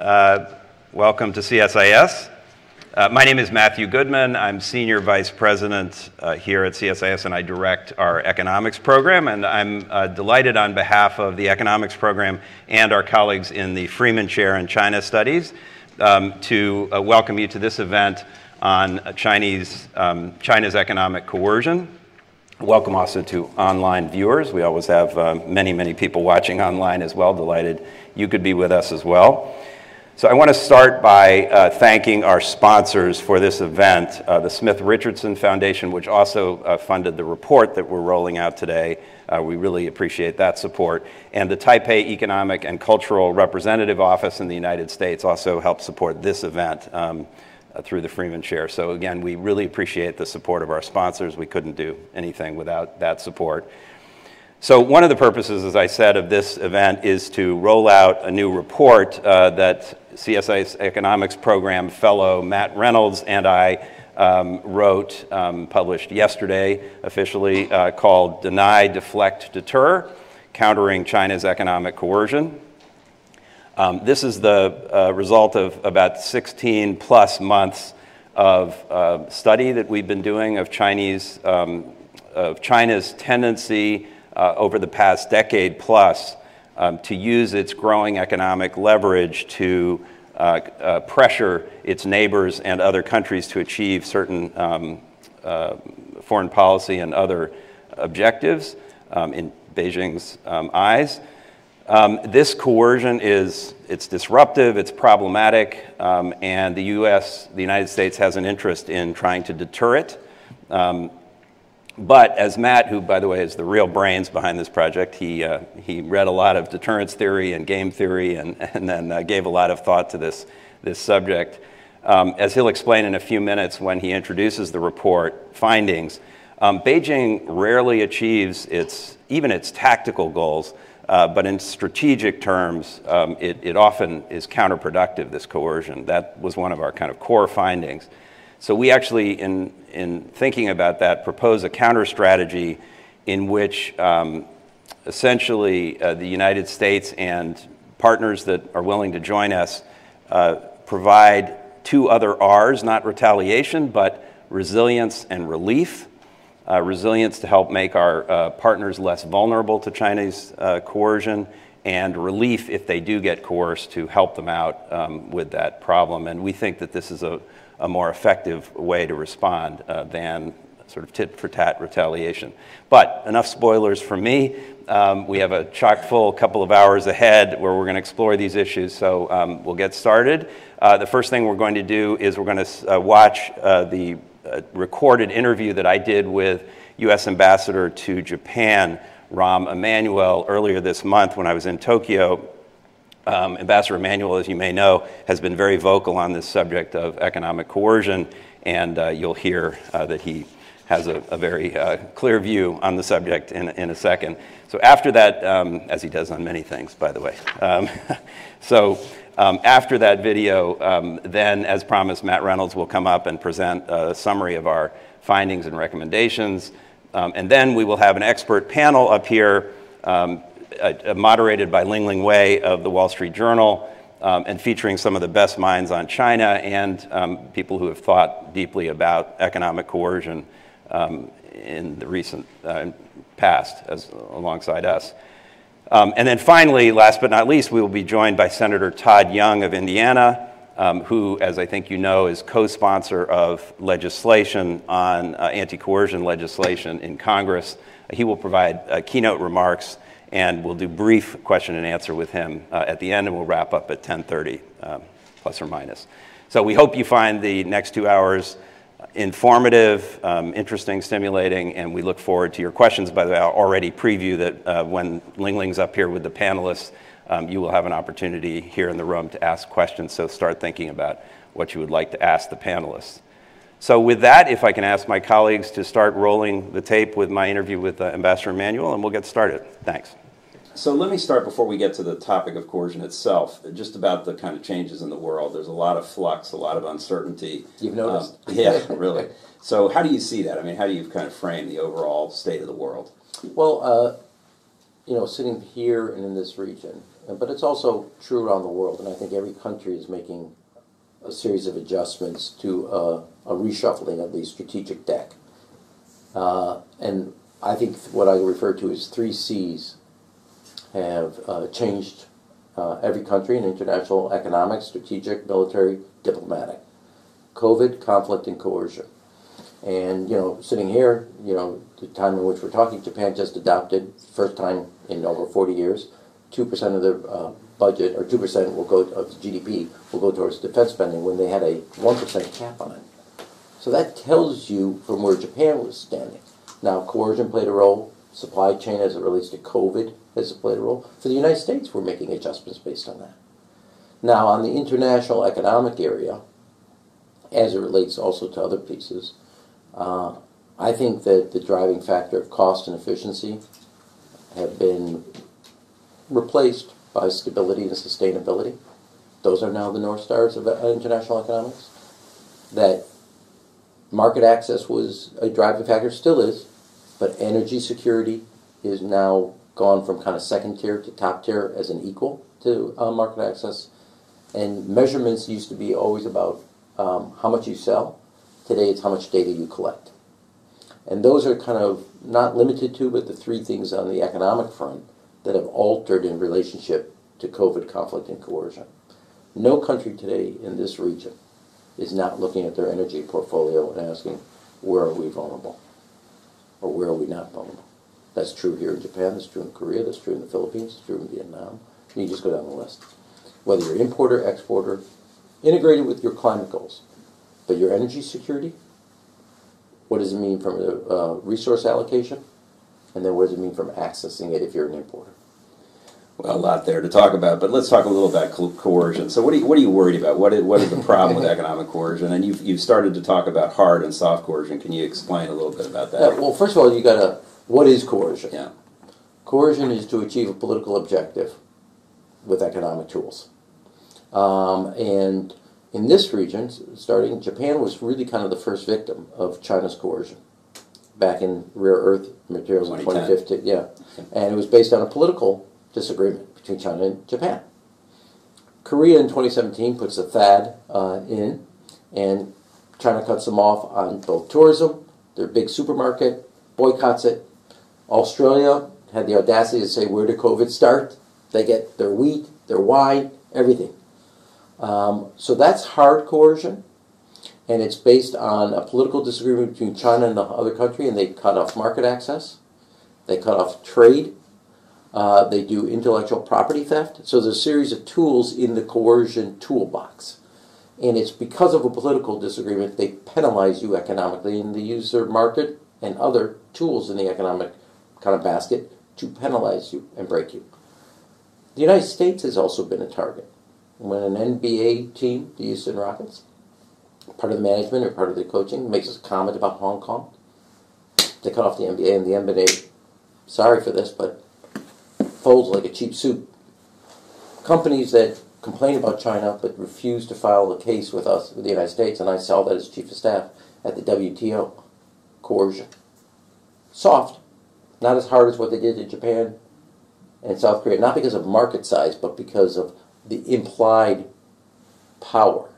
Uh, welcome to CSIS. Uh, my name is Matthew Goodman. I'm Senior Vice President uh, here at CSIS, and I direct our economics program. And I'm uh, delighted on behalf of the economics program and our colleagues in the Freeman Chair in China Studies um, to uh, welcome you to this event on Chinese, um, China's economic coercion. Welcome also to online viewers. We always have uh, many, many people watching online as well. Delighted you could be with us as well. So I want to start by uh, thanking our sponsors for this event, uh, the Smith Richardson Foundation, which also uh, funded the report that we're rolling out today. Uh, we really appreciate that support. And the Taipei Economic and Cultural Representative Office in the United States also helped support this event um, uh, through the Freeman Chair. So again, we really appreciate the support of our sponsors. We couldn't do anything without that support. So one of the purposes, as I said, of this event is to roll out a new report uh, that CSIS economics program fellow Matt Reynolds and I um, wrote, um, published yesterday officially, uh, called Deny, Deflect, Deter, Countering China's Economic Coercion. Um, this is the uh, result of about 16 plus months of uh, study that we've been doing of Chinese, um, of China's tendency uh, over the past decade plus um, to use its growing economic leverage to uh, uh, pressure its neighbors and other countries to achieve certain um, uh, foreign policy and other objectives um, in Beijing's um, eyes. Um, this coercion is it's disruptive, it's problematic, um, and the U.S., the United States, has an interest in trying to deter it. But as Matt, who by the way is the real brains behind this project, he, uh, he read a lot of deterrence theory and game theory and, and then uh, gave a lot of thought to this, this subject. Um, as he'll explain in a few minutes when he introduces the report findings, um, Beijing rarely achieves its, even its tactical goals, uh, but in strategic terms, um, it, it often is counterproductive, this coercion. That was one of our kind of core findings. So we actually, in, in thinking about that, propose a counter strategy in which um, essentially uh, the United States and partners that are willing to join us uh, provide two other R's, not retaliation, but resilience and relief. Uh, resilience to help make our uh, partners less vulnerable to Chinese uh, coercion, and relief if they do get coerced to help them out um, with that problem. And we think that this is a, a more effective way to respond uh, than sort of tit for tat retaliation. But enough spoilers for me. Um, we have a chock full couple of hours ahead where we're going to explore these issues, so um, we'll get started. Uh, the first thing we're going to do is we're going to uh, watch uh, the uh, recorded interview that I did with U.S. Ambassador to Japan, Rahm Emanuel, earlier this month when I was in Tokyo um, Ambassador Emanuel, as you may know, has been very vocal on this subject of economic coercion, and uh, you'll hear uh, that he has a, a very uh, clear view on the subject in, in a second. So after that, um, as he does on many things, by the way. Um, so um, after that video, um, then, as promised, Matt Reynolds will come up and present a summary of our findings and recommendations. Um, and then we will have an expert panel up here um, uh, moderated by Lingling Wei of the Wall Street Journal, um, and featuring some of the best minds on China and um, people who have thought deeply about economic coercion um, in the recent uh, past, as alongside us. Um, and then finally, last but not least, we will be joined by Senator Todd Young of Indiana, um, who, as I think you know, is co-sponsor of legislation on uh, anti-coercion legislation in Congress. He will provide uh, keynote remarks and we'll do brief question and answer with him uh, at the end, and we'll wrap up at 10:30, um, plus or minus. So we hope you find the next two hours informative, um, interesting, stimulating, and we look forward to your questions. By the way, I'll already preview that uh, when Lingling's up here with the panelists, um, you will have an opportunity here in the room to ask questions. So start thinking about what you would like to ask the panelists. So with that, if I can ask my colleagues to start rolling the tape with my interview with uh, Ambassador Emanuel, and we'll get started. Thanks. So let me start before we get to the topic of coercion itself, just about the kind of changes in the world. There's a lot of flux, a lot of uncertainty. You've noticed. Um, yeah, really. So how do you see that? I mean, how do you kind of frame the overall state of the world? Well, uh, you know, sitting here and in this region, but it's also true around the world. And I think every country is making a series of adjustments to uh, a reshuffling of the strategic deck. Uh, and I think what I refer to as three C's have uh, changed uh, every country in international economics, strategic, military, diplomatic. COVID, conflict, and coercion. And, you know, sitting here, you know, the time in which we're talking, Japan just adopted, first time in over 40 years, 2% of their uh, budget, or 2% will go of GDP, will go towards defense spending when they had a 1% cap on it. So that tells you from where Japan was standing. Now, coercion played a role, supply chain as it relates to COVID has played a role. For the United States, we're making adjustments based on that. Now, on the international economic area, as it relates also to other pieces, uh, I think that the driving factor of cost and efficiency have been replaced by stability and sustainability. Those are now the North Stars of international economics. That market access was a driving factor, still is, but energy security is now gone from kind of second tier to top tier as an equal to uh, market access. And measurements used to be always about um, how much you sell. Today it's how much data you collect. And those are kind of not limited to, but the three things on the economic front that have altered in relationship to COVID conflict and coercion. No country today in this region is not looking at their energy portfolio and asking, where are we vulnerable? Or where are we not vulnerable? That's true here in Japan, that's true in Korea, that's true in the Philippines, that's true in Vietnam. You just go down the list. Whether you're importer, exporter, integrated with your climate goals, but your energy security, what does it mean from a uh, resource allocation? And then what does it mean from accessing it if you're an importer? Well, a lot there to talk about, but let's talk a little about co- coercion. So, what are you, what are you worried about? What is, what is the problem with economic coercion? And you've, you've started to talk about hard and soft coercion. Can you explain a little bit about that? Yeah, well, first of all, you got to what is coercion? Yeah. Coercion is to achieve a political objective with economic tools, um, and in this region, starting Japan was really kind of the first victim of China's coercion back in rare earth materials in 2015. Yeah, and it was based on a political disagreement between China and Japan. Korea in 2017 puts a THAAD uh, in, and China cuts them off on both tourism, their big supermarket, boycotts it. Australia had the audacity to say, where did COVID start? They get their wheat, their wine, everything. Um, so that's hard coercion, and it's based on a political disagreement between China and the other country, and they cut off market access, they cut off trade, uh, they do intellectual property theft. So there's a series of tools in the coercion toolbox. And it's because of a political disagreement they penalize you economically, and they use their market and other tools in the economic kind of basket to penalize you and break you. The United States has also been a target. When an NBA team, the Houston Rockets, part of the management or part of the coaching, makes a comment about Hong Kong, they cut off the NBA, and the NBA, sorry for this, but folds like a cheap suit. Companies that complain about China but refuse to file a case with us, with the United States, and I saw that as chief of staff at the WTO. Coercion. Soft. Not as hard as what they did in Japan and South Korea, not because of market size, but because of the implied power.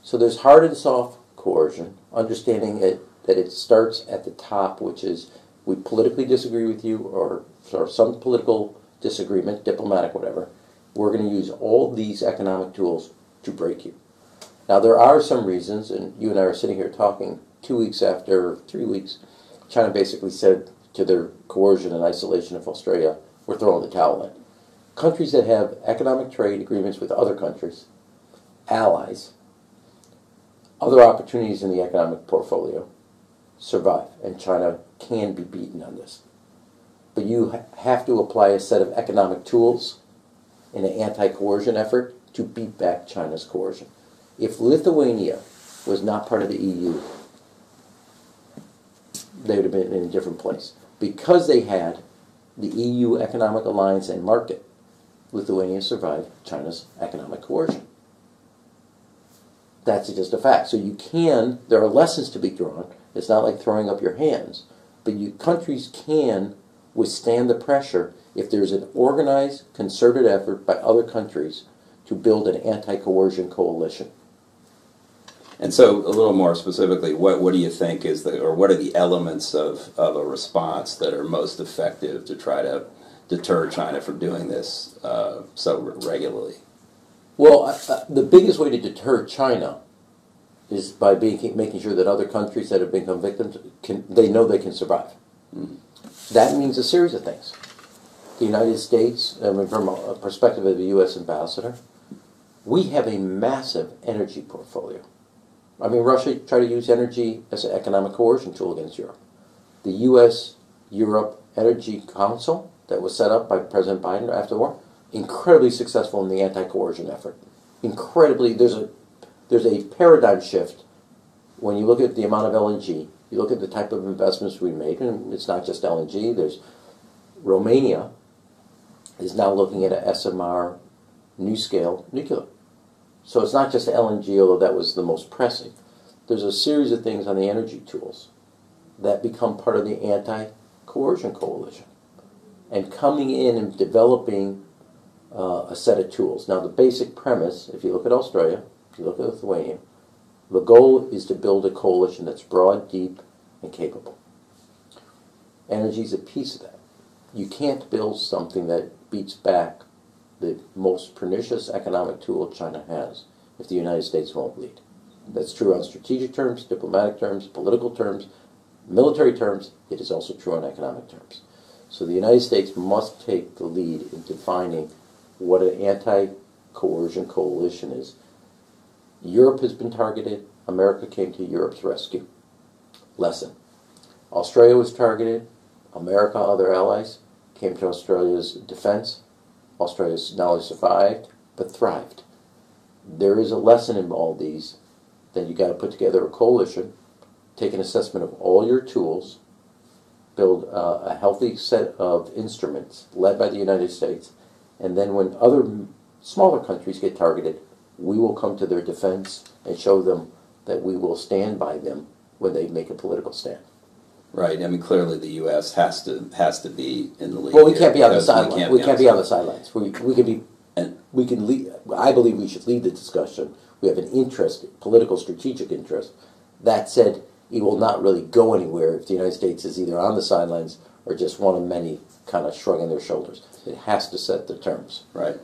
So there's hard and soft coercion, understanding it, that it starts at the top, which is we politically disagree with you, or, or some political disagreement, diplomatic, whatever, we're going to use all these economic tools to break you. Now, there are some reasons, and you and I are sitting here talking two weeks after, three weeks, China basically said to their coercion and isolation of Australia, we're throwing the towel in. Countries that have economic trade agreements with other countries, allies, other opportunities in the economic portfolio, survive, and China can be beaten on this but you have to apply a set of economic tools in an anti-coercion effort to beat back China's coercion. If Lithuania was not part of the EU, they would have been in a different place. Because they had the EU economic alliance and market, Lithuania survived China's economic coercion. That's just a fact. So you can, there are lessons to be drawn. It's not like throwing up your hands, but you countries can withstand the pressure if there's an organized, concerted effort by other countries to build an anti coercion coalition. And so, a little more specifically, what, what do you think is the, or what are the elements of, of a response that are most effective to try to deter China from doing this uh, so regularly? Well, uh, the biggest way to deter China is by being, making sure that other countries that have become victims can they know they can survive. Mm-hmm. That means a series of things. The United States, I mean, from a perspective of the U.S. ambassador, we have a massive energy portfolio. I mean, Russia tried to use energy as an economic coercion tool against Europe. The U.S. Europe Energy Council that was set up by President Biden after the war, incredibly successful in the anti-coercion effort. Incredibly, there's a there's a paradigm shift when you look at the amount of LNG. You look at the type of investments we made, and it's not just LNG. There's Romania is now looking at a SMR NuScale nuclear. So it's not just LNG, although that was the most pressing. There's a series of things on the energy tools that become part of the anti coercion coalition. And coming in and developing uh, a set of tools. Now, the basic premise, if you look at Australia, if you look at Lithuania, the goal is to build a coalition that's broad, deep, and capable. Energy is a piece of that. You can't build something that beats back the most pernicious economic tool China has if the United States won't lead. That's true on strategic terms, diplomatic terms, political terms, military terms. It is also true on economic terms. So the United States must take the lead in defining what an anti-coercion coalition is. Europe has been targeted. America came to Europe's rescue. Lesson. Australia was targeted. America, other allies, came to Australia's defense. Australia's not only survived, but thrived. There is a lesson in all these that you got to put together a coalition, take an assessment of all your tools, build uh, a healthy set of instruments led by the United States, and then when other smaller countries get targeted, we will come to their defense and show them that we will stand by them when they make a political stand. Right. I mean, clearly the U.S. has to has to be in the lead. Well, we can't be on the sidelines. We can't, we be, can't on be on the sidelines. We we can be, and we can lead. I believe we should lead the discussion. We have an interest, political, strategic interest. That said, it will not really go anywhere if the United States is either on the sidelines or just one of many kind of shrugging their shoulders. It has to set the terms. Right.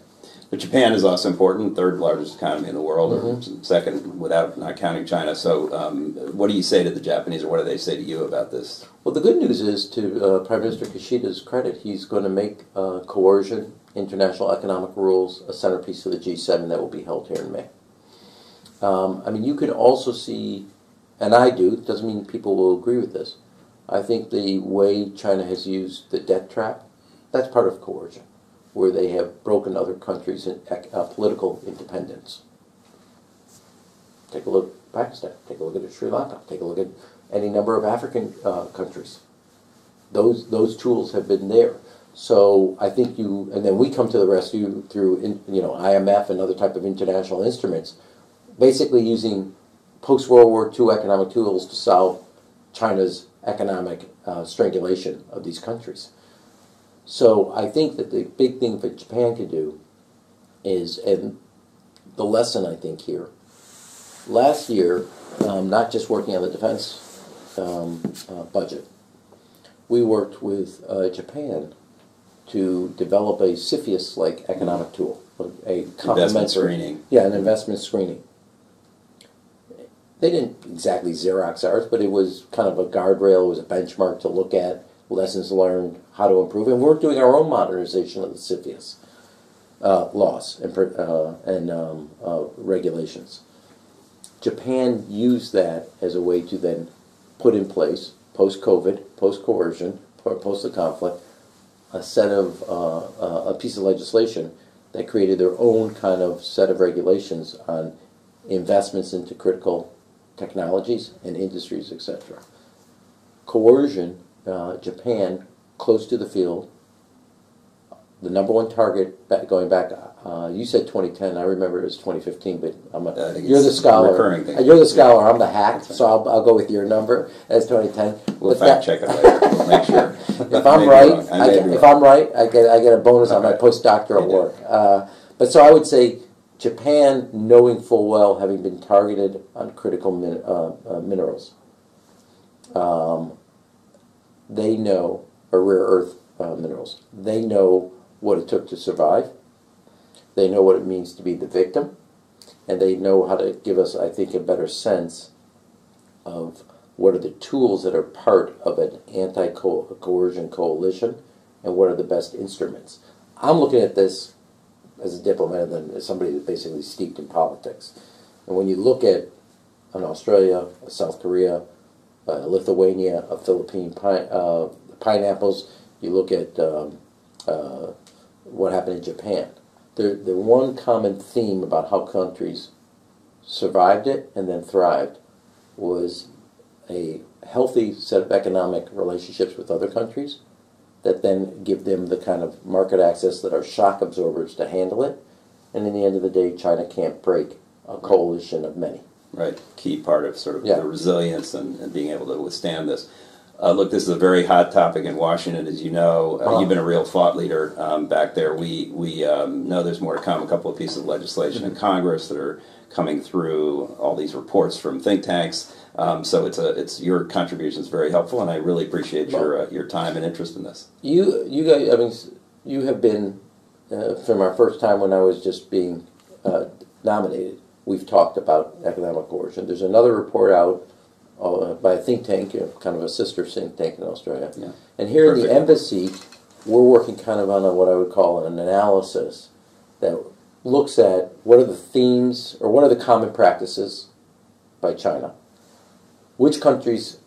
But Japan is also important, third largest economy in the world, mm-hmm. or second without not counting China. So, um, what do you say to the Japanese, or what do they say to you about this? Well, the good news is, to uh, Prime Minister Kishida's credit, he's going to make uh, coercion, international economic rules, a centerpiece of the G7 that will be held here in May. Um, I mean, you can also see, and I do, doesn't mean people will agree with this. I think the way China has used the debt trap, that's part of coercion where they have broken other countries' in, uh, political independence. Take a look at Pakistan. Take a look at Sri Lanka. Take a look at any number of African uh, countries. Those those tools have been there. So I think you, and then we come to the rescue through, in, you know, IMF and other type of international instruments, basically using post World War II economic tools to solve China's economic uh, strangulation of these countries. So I think that the big thing that Japan could do is, and the lesson I think here, last year, um, not just working on the defense um, uh, budget, we worked with uh, Japan to develop a CFIUS-like economic tool, a complementary screening. Yeah, an investment screening. They didn't exactly Xerox ours, but it was kind of a guardrail. It was a benchmark to look at lessons learned, how to improve, and we're doing our own modernization of the CFIUS uh, laws and, uh, and um, uh, regulations. Japan used that as a way to then put in place, post COVID, post coercion, post the conflict, a set of uh, uh, a piece of legislation that created their own kind of set of regulations on investments into critical technologies and industries, etc. Coercion uh, Japan close to the field. The number one target, going back Uh, you said 2010. I remember it was 2015, but I'm a, think you're the scholar. Uh, You're the scholar. I'm the hack, so I'll, I'll go with your number as 2010. We'll But fact that- check it later. We'll make sure. If I'm right. I I get, if. I'm right, I get I get a bonus on my postdoctoral work. Uh, but so I would say Japan, knowing full well, having been targeted on critical min, uh, uh, minerals, um, they know, or rare earth uh, minerals, they know what it took to survive. They know what it means to be the victim, and they know how to give us, I think, a better sense of what are the tools that are part of an anti-coercion coalition, and what are the best instruments. I'm looking at this as a diplomat and as somebody that's basically steeped in politics. And when you look at an Australia, a South Korea, uh, Lithuania, a Philippine pine, uh, pineapples, you look at um, uh, what happened in Japan. The, the one common theme about how countries survived it and then thrived was a healthy set of economic relationships with other countries that then give them the kind of market access that are shock absorbers to handle it. And in the end of the day, China can't break a coalition of many. Right, key part of sort of Yeah. the resilience and, and being able to withstand this. Uh, look, this is a very hot topic in Washington, as you know. Uh, Uh-huh. You've been a real thought leader um, back there. We we um, know there's more to come. A couple of pieces of legislation in Congress that are coming through. All these reports from think tanks. Um, so it's a it's your contribution is very helpful, and I really appreciate your uh, your time and interest in this. You, you guys, I mean, you have been uh, from our first time when I was just being uh, nominated. We've talked about economic coercion. There's another report out uh, by a think tank, you know, kind of a sister think tank in Australia. Yeah. And here in the embassy, we're working kind of on a, what I would call an analysis that looks at what are the themes or what are the common practices by China, which countries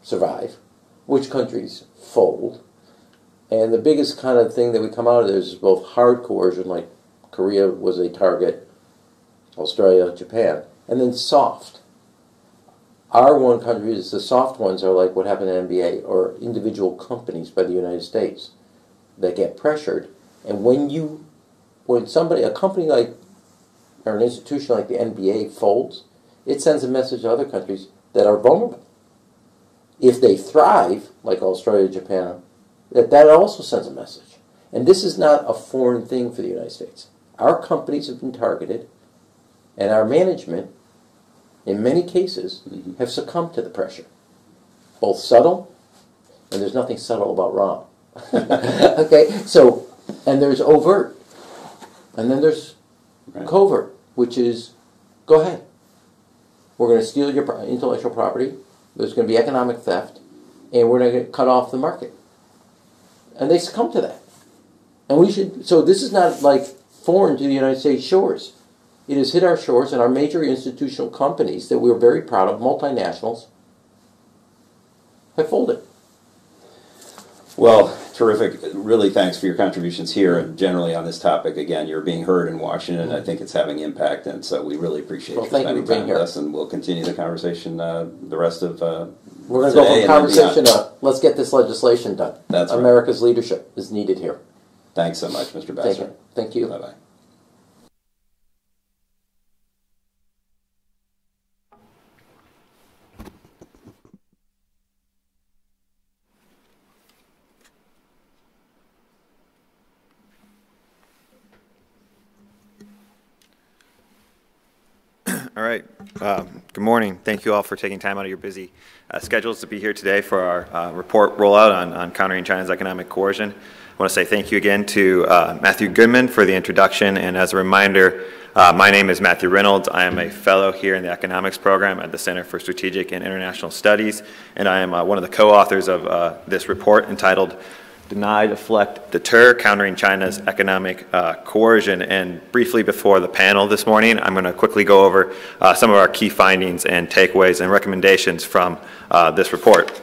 survive, which countries fold, and the biggest kind of thing that we come out of there is both hard coercion, like Korea was a target, Australia, Japan, and then soft. Our one countries, the soft ones, are like what happened in NBA or individual companies by the United States that get pressured. And when you, when somebody, a company like, or an institution like the NBA folds, it sends a message to other countries that are vulnerable. If they thrive, like Australia, Japan, that that also sends a message. And this is not a foreign thing for the United States. Our companies have been targeted, and our management, in many cases, mm-hmm. have succumbed to the pressure. Both subtle, and there's nothing subtle about wrong. okay, so, and there's overt, and then there's Right. covert, which is go ahead. We're going to steal your intellectual property. There's going to be economic theft, and we're going to cut off the market. And they succumb to that. And we should. So this is not like foreign to the United States shores. It has hit our shores, and our major institutional companies that we're very proud of, multinationals, have folded. Well, terrific. Really, thanks for your contributions here and generally on this topic. Again, you're being heard in Washington. and I think it's having impact, and so we really appreciate Well, you thank you spending for being with here. us. And we'll continue the conversation uh, the rest of uh, We're going to go from conversation to let's get this legislation done. That's right. America's leadership is needed here. Thanks so much, Mr. Thank you. Thank you. Bye bye. All right. Um, Good morning. Thank you all for taking time out of your busy uh, schedules to be here today for our uh, report rollout on on countering China's economic coercion. I want to say thank you again to uh, Matthew Goodman for the introduction, and as a reminder, uh, my name is Matthew Reynolds. I am a fellow here in the economics program at the Center for Strategic and International Studies, and I am uh, one of the co-authors of uh, this report entitled Deny, Deflect, Deter, Countering China's Economic uh, Coercion. And briefly before the panel this morning, I'm going to quickly go over uh, some of our key findings and takeaways and recommendations from uh, this report.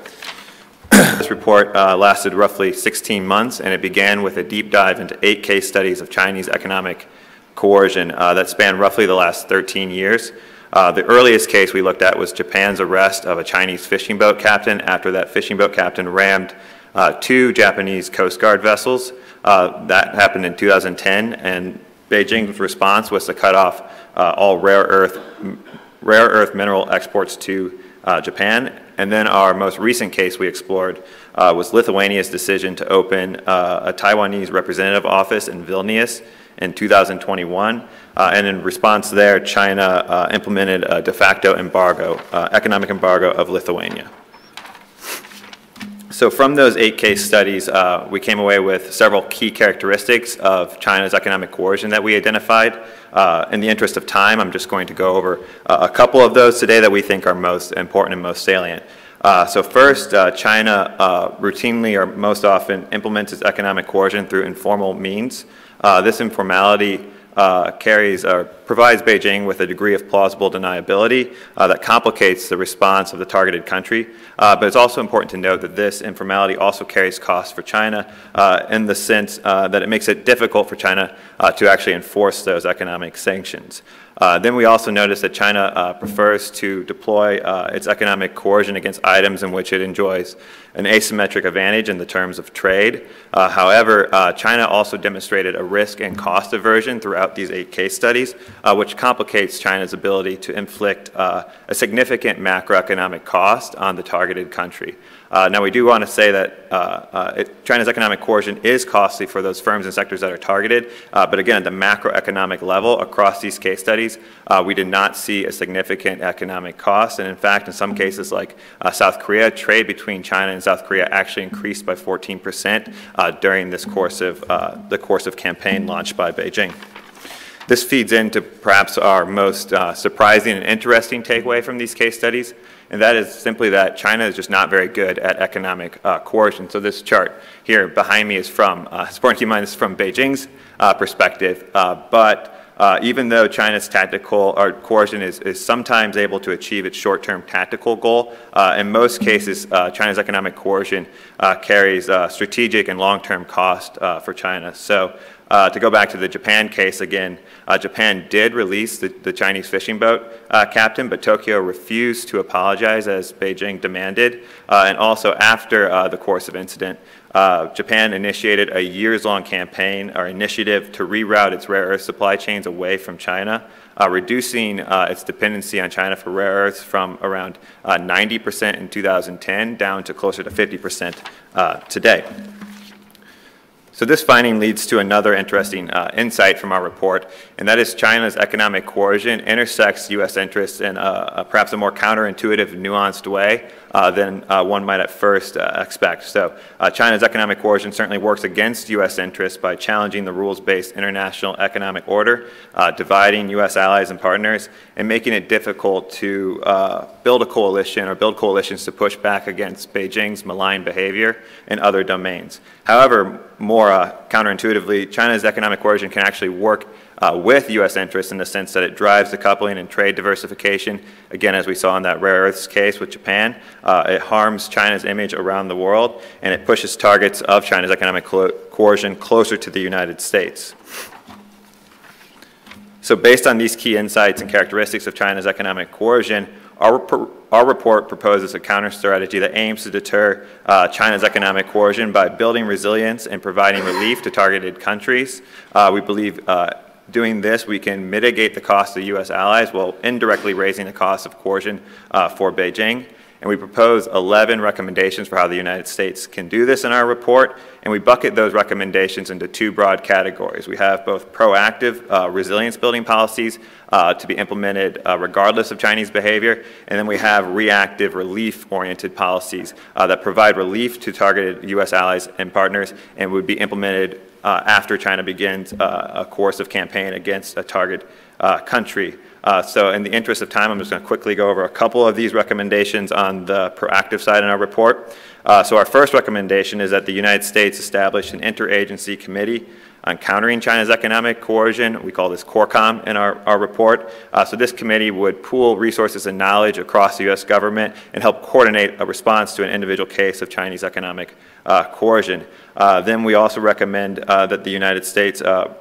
This report uh, lasted roughly 16 months, and it began with a deep dive into eight case studies of Chinese economic coercion uh, that spanned roughly the last 13 years. Uh, The earliest case we looked at was Japan's arrest of a Chinese fishing boat captain after that fishing boat captain rammed two Japanese Coast Guard vessels. Uh, That happened in 2010, and Beijing's response was to cut off uh, all rare earth, rare earth mineral exports to uh, Japan. And then our most recent case we explored uh, was Lithuania's decision to open uh, a Taiwanese representative office in Vilnius in 2021. Uh, and in response there, China uh, implemented a de facto embargo, economic embargo of Lithuania. So from those eight case studies, uh, we came away with several key characteristics of China's economic coercion that we identified. Uh, in the interest of time, I'm just going to go over uh, a couple of those today that we think are most important and most salient. Uh, so first, uh, China uh, routinely or most often implements its economic coercion through informal means. this informality uh, carries or provides Beijing with a degree of plausible deniability uh, that complicates the response of the targeted country. Uh, but it's also important to note that this informality also carries costs for China uh, in the sense uh, that it makes it difficult for China uh, to actually enforce those economic sanctions. Uh, then we also noticed that China uh, prefers to deploy uh, its economic coercion against items in which it enjoys an asymmetric advantage in the terms of trade. Uh, however, uh, China also demonstrated a risk and cost aversion throughout these eight case studies, which complicates China's ability to inflict a significant macroeconomic cost on the targeted country. Uh, now, we do want to say that uh, uh, it, China's economic coercion is costly for those firms and sectors that are targeted, uh, but again, at the macroeconomic level across these case studies, uh, we did not see a significant economic cost. And in fact, in some cases like uh, South Korea, trade between China and South Korea actually increased by 14% during this course of the course of campaign launched by Beijing. This feeds into perhaps our most surprising and interesting takeaway from these case studies, and that is simply that China is just not very good at economic uh, coercion. So this chart here behind me is from, uh, it's important to keep in mind this is from Beijing's uh, perspective, uh, but uh, even though China's tactical or coercion is, is sometimes able to achieve its short-term tactical goal, uh, in most cases, China's economic coercion carries strategic and long-term cost for China. So uh, to go back to the Japan case again, uh, Japan did release the, the Chinese fishing boat uh, captain, but Tokyo refused to apologize as Beijing demanded. Uh, and also after uh, the course of incident, uh, Japan initiated a years-long campaign or initiative to reroute its rare earth supply chains away from China, reducing its dependency on China for rare earths from around 90% in 2010 down to closer to 50% today. So this finding leads to another interesting uh, insight from our report, and that is China's economic coercion intersects U.S. interests in a, a perhaps a more counterintuitive, nuanced way uh, than uh, one might at first uh, expect. So uh, China's economic coercion certainly works against U.S. interests by challenging the rules-based international economic order, uh, dividing U.S. allies and partners, and making it difficult to build a coalition or build coalitions to push back against Beijing's malign behavior in other domains. However, more counterintuitively, China's economic coercion can actually work uh, with U.S. interests in the sense that it drives decoupling and trade diversification. Again, as we saw in that rare earths case with Japan, uh, it harms China's image around the world and it pushes targets of China's economic co coercion closer to the United States. So based on these key insights and characteristics of China's economic coercion, our, our report proposes a counter strategy that aims to deter uh, China's economic coercion by building resilience and providing relief to targeted countries. Uh, we believe uh, doing this, we can mitigate the cost of U.S. allies while indirectly raising the cost of coercion uh, for Beijing. And we propose 11 recommendations for how the United States can do this in our report. And we bucket those recommendations into two broad categories. We have both proactive uh, resilience building policies uh, to be implemented uh, regardless of Chinese behavior. And then we have reactive relief oriented policies uh, that provide relief to targeted U.S. allies and partners and would be implemented uh, after China begins uh, a course of campaign against a target uh, country. Uh, so in the interest of time, I'm just going to quickly go over a couple of these recommendations on the proactive side in our report. So our first recommendation is that the United States establish an interagency committee on countering China's economic coercion. We call this CORCOM in our, our report. Uh, so this committee would pool resources and knowledge across the U.S. government and help coordinate a response to an individual case of Chinese economic coercion. Uh, then we also recommend uh, that the United States uh,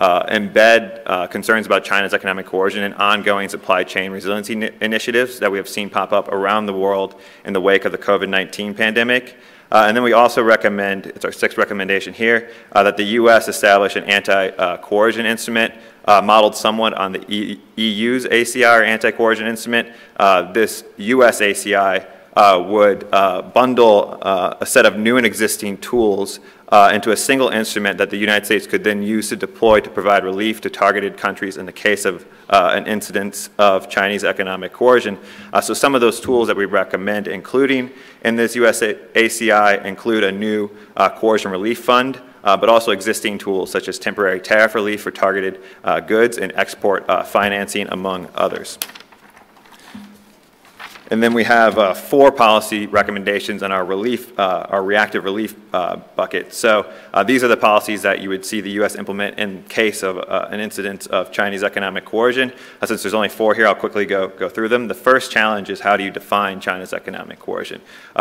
uh, embed uh, concerns about China's economic coercion in ongoing supply chain resiliency initiatives that we have seen pop up around the world in the wake of the COVID-19 pandemic. Uh, and then we also recommend, it's our sixth recommendation here, uh, that the U.S. establish an anti-coercion instrument uh, modeled somewhat on the e EU's ACI or anti-coercion instrument. Uh, this U.S. ACI uh, would uh, bundle a set of new and existing tools uh, into a single instrument that the United States could then use to deploy to provide relief to targeted countries in the case of uh, an incidence of Chinese economic coercion. Uh, so some of those tools that we recommend, including in this US ACI, include a new uh, coercion relief fund, uh, but also existing tools such as temporary tariff relief for targeted uh, goods and export financing, among others. And then we have uh, four policy recommendations in our relief, uh, our reactive relief uh, bucket. So uh, these are the policies that you would see the U.S. implement in case of uh, an incident of Chinese economic coercion. Uh, since there's only four here, I'll quickly go, go through them. The first challenge is how do you define China's economic coercion?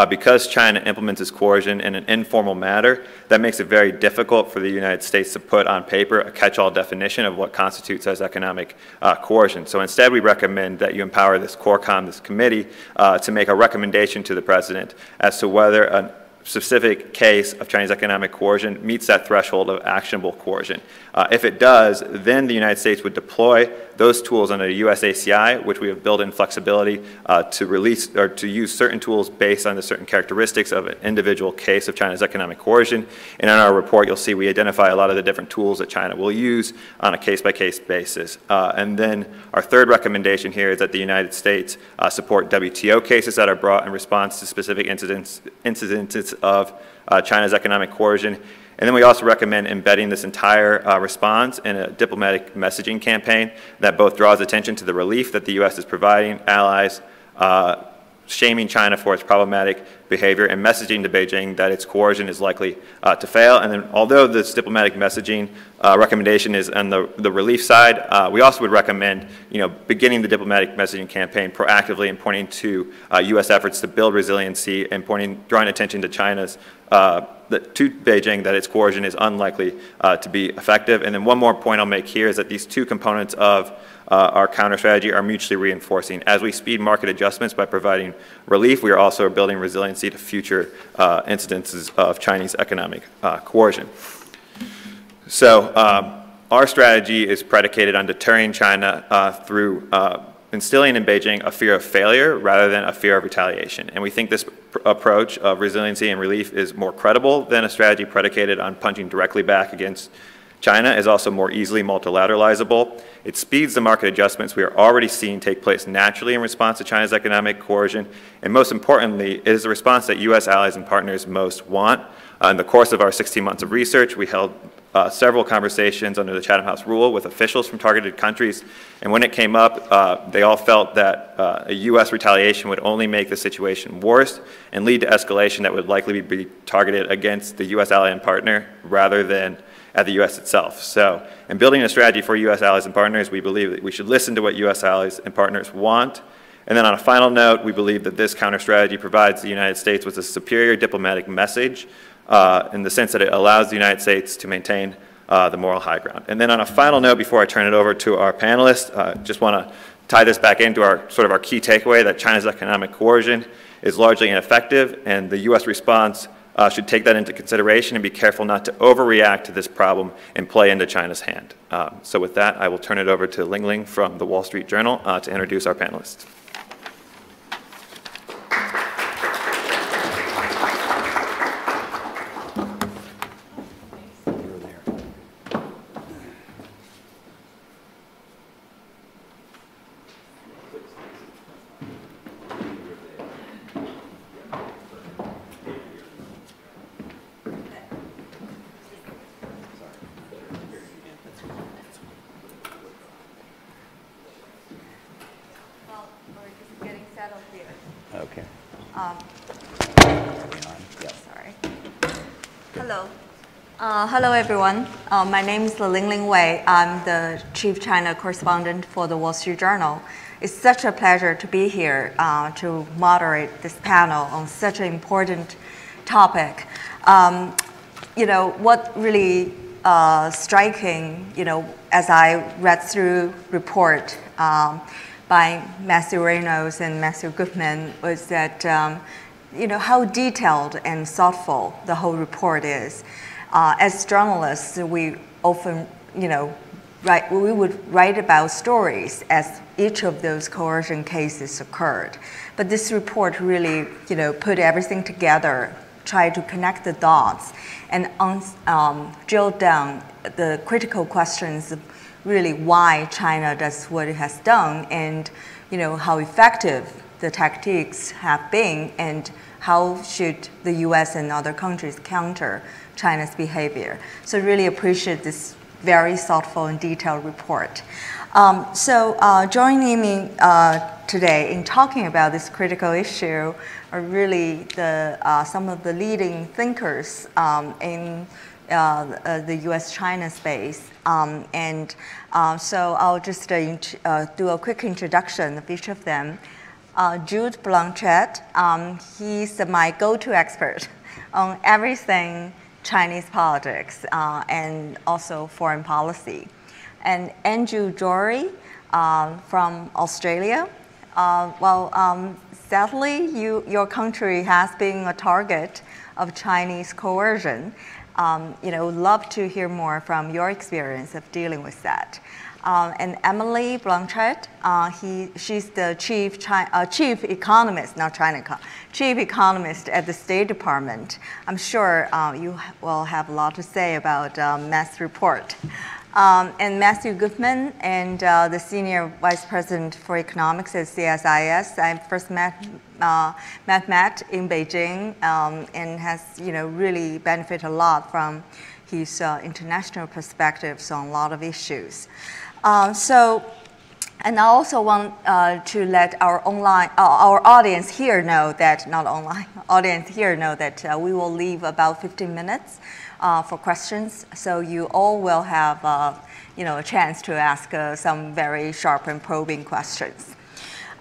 because China implements its coercion in an informal manner, that makes it very difficult for the United States to put on paper a catch-all definition of what constitutes as economic coercion. So instead, we recommend that you empower this CORCOM, this committee, uh, to make a recommendation to the president as to whether a specific case of Chinese economic coercion meets that threshold of actionable coercion. Uh, if it does, then the United States would deploy those tools under USACI, which we have built in flexibility uh, to release or to use certain tools based on the certain characteristics of an individual case of China's economic coercion. And in our report, you'll see we identify a lot of the different tools that China will use on a case-by-case -case basis. Uh, and then our third recommendation here is that the United States uh, support WTO cases that are brought in response to specific incidents, of uh, China's economic coercion and then we also recommend embedding this entire uh, response in a diplomatic messaging campaign that both draws attention to the relief that the U.S. is providing allies, uh, shaming China for its problematic behavior and messaging to Beijing that its coercion is likely uh, to fail. And then although this diplomatic messaging uh, recommendation is on the, the relief side, uh, we also would recommend you know, beginning the diplomatic messaging campaign proactively and pointing to U.S. Uh, efforts to build resiliency and pointing, drawing attention to China's uh, to Beijing that its coercion is unlikely uh, to be effective. And then one more point I'll make here is that these two components of uh, our counter strategy are mutually reinforcing. As we speed market adjustments by providing relief, we are also building resiliency to future uh, incidences of Chinese economic uh, coercion. So um, our strategy is predicated on deterring China uh, through uh, instilling in Beijing a fear of failure rather than a fear of retaliation. And we think this approach of resiliency and relief is more credible than a strategy predicated on punching directly back against China is also more easily multilateralizable. It speeds the market adjustments we are already seeing take place naturally in response to China's economic coercion. And most importantly, it is the response that U.S. allies and partners most want. Uh, in the course of our 16 months of research, we held uh, several conversations under the Chatham House rule with officials from targeted countries. And when it came up, uh, they all felt that uh, a U.S. retaliation would only make the situation worse and lead to escalation that would likely be targeted against the U.S. ally and partner rather than at the U.S. itself. So in building a strategy for U.S. allies and partners, we believe that we should listen to what U.S. allies and partners want. And then on a final note, we believe that this counter strategy provides the United States with a superior diplomatic message uh, in the sense that it allows the United States to maintain uh, the moral high ground. And then on a final note, before I turn it over to our panelists, uh, just want to tie this back into our sort of our key takeaway that China's economic coercion is largely ineffective, and the U.S. response uh, should take that into consideration and be careful not to overreact to this problem and play into China's hand. Uh, so with that, I will turn it over to Lingling from the Wall Street Journal uh, to introduce our panelists. Everyone. Uh, my name is Lingling Wei. I'm the Chief China Correspondent for the Wall Street Journal. It's such a pleasure to be here uh, to moderate this panel on such an important topic. Um, you know, what really uh, striking, you know, as I read through report um, by Matthew Reynolds and Matthew Goodman was that um, you know, how detailed and thoughtful the whole report is. Uh, as journalists, we often, you know, write, we would write about stories as each of those coercion cases occurred. But this report really, you know, put everything together, tried to connect the dots, and um, drilled down the critical questions of really why China does what it has done and, you know, how effective the tactics have been and how should the US and other countries counter China's behavior. So really appreciate this very thoughtful and detailed report. Um, so uh, joining me uh, today in talking about this critical issue are really the, uh, some of the leading thinkers um, in uh, uh, the U.S.-China space. Um, and uh, so I'll just do a quick introduction of each of them Jude Blanchette. Um, he's my go-to expert on everything Chinese politics uh, and also foreign policy. And Andrew Jory uh, from Australia. Uh, well, um, sadly, you, your country has been a target of Chinese coercion. Um, you know, love to hear more from your experience of dealing with that. Um, and Emily Blanchard, uh, he, she's the chief, uh, chief economist, not China, chief economist at the State Department. I'm sure uh, you will have a lot to say about um, Matt's report. Um, and Matthew Goodman, and uh, the senior vice president for economics at CSIS. I first met uh, met Matt in Beijing, um, and has you know really benefited a lot from his uh, international perspectives on a lot of issues. Um, so, and I also want uh, to let our online, uh, our audience here know that, not online, audience here know that uh, we will leave about 15 minutes uh, for questions. So you all will have, uh, you know, a chance to ask some very sharp and probing questions.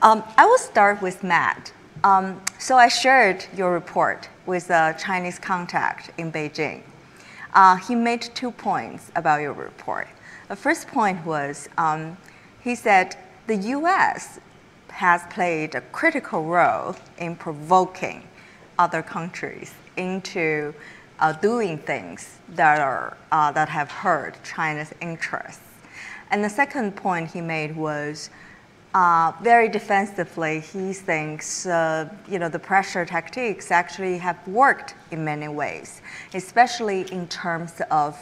Um, I will start with Matt. Um, so I shared your report with a Chinese contact in Beijing. he made two points about your report. The first point was um, he said the US has played a critical role in provoking other countries into uh, doing things that, are, uh, that have hurt China's interests. And the second point he made was uh, very defensively, he thinks uh, you know, the pressure tactics actually have worked in many ways, especially in terms of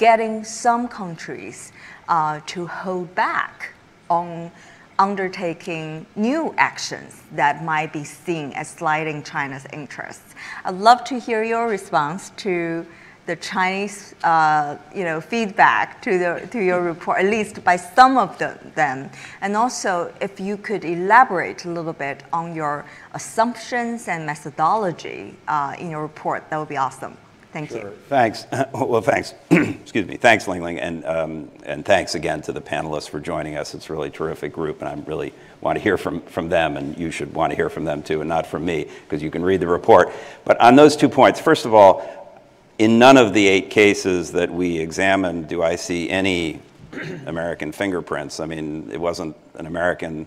getting some countries uh, to hold back on undertaking new actions that might be seen as slighting China's interests. I'd love to hear your response to the Chinese, uh, you know, feedback to the to your report, at least by some of the, them, and also if you could elaborate a little bit on your assumptions and methodology uh, in your report, that would be awesome. Thank sure. you. Thanks. well, thanks. Excuse me. Thanks, Lingling, and um, and thanks again to the panelists for joining us. It's a really terrific group, and I really want to hear from from them, and you should want to hear from them too, and not from me, because you can read the report. But on those two points, first of all, in none of the eight cases that we examined do I see any American fingerprints. I mean, it wasn't an American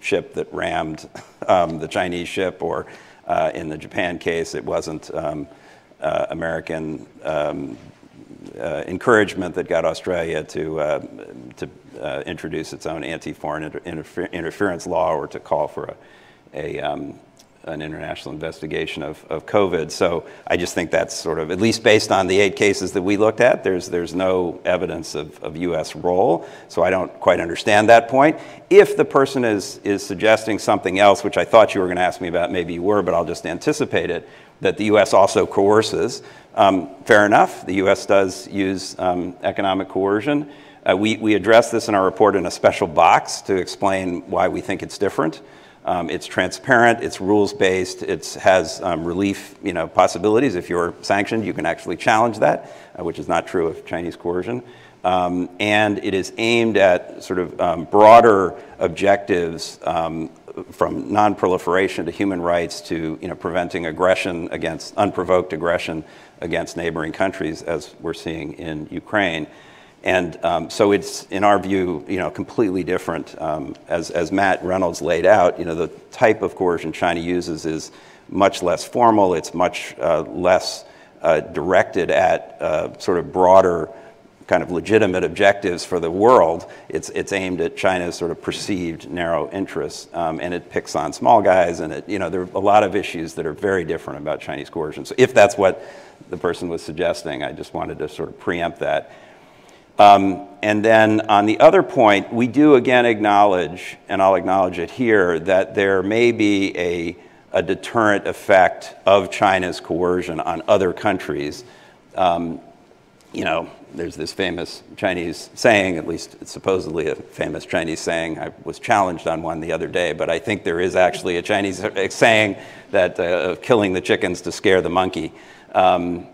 ship that rammed um, the Chinese ship, or uh, in the Japan case, it wasn't. Um, uh, American um, uh, encouragement that got Australia to, uh, to uh, introduce its own anti-foreign inter interfer interference law or to call for a, a um, an international investigation of, of COVID. So I just think that's sort of, at least based on the eight cases that we looked at, there's, there's no evidence of, of US role. So I don't quite understand that point. If the person is, is suggesting something else, which I thought you were going to ask me about, maybe you were, but I'll just anticipate it, that the US also coerces. Um, fair enough, the US does use um, economic coercion. Uh, we, we address this in our report in a special box to explain why we think it's different. Um, it's transparent, it's rules-based, it has um, relief you know, possibilities. If you're sanctioned, you can actually challenge that, uh, which is not true of Chinese coercion. Um, and it is aimed at sort of um, broader objectives um, from non-proliferation to human rights to you know, preventing aggression against, unprovoked aggression against neighboring countries as we're seeing in Ukraine. And um, so it's, in our view, you know, completely different. Um, as, Matt Reynolds laid out, you know, the type of coercion China uses is much less formal. It's much uh, less uh, directed at uh, sort of broader kind of legitimate objectives for the world. It's, it's aimed at China's sort of perceived narrow interests. Um, and it picks on small guys. And it, you know, there are a lot of issues that are very different about Chinese coercion. So if that's what the person was suggesting, I just wanted to sort of preempt that. Um, and then on the other point, we do again acknowledge, and I'll acknowledge it here, that there may be a, a deterrent effect of China's coercion on other countries. Um, you know, there's this famous Chinese saying, at least supposedly a famous Chinese saying. I was challenged on one the other day, but I think there is actually a Chinese saying that uh, killing the chickens to scare the monkey. Um,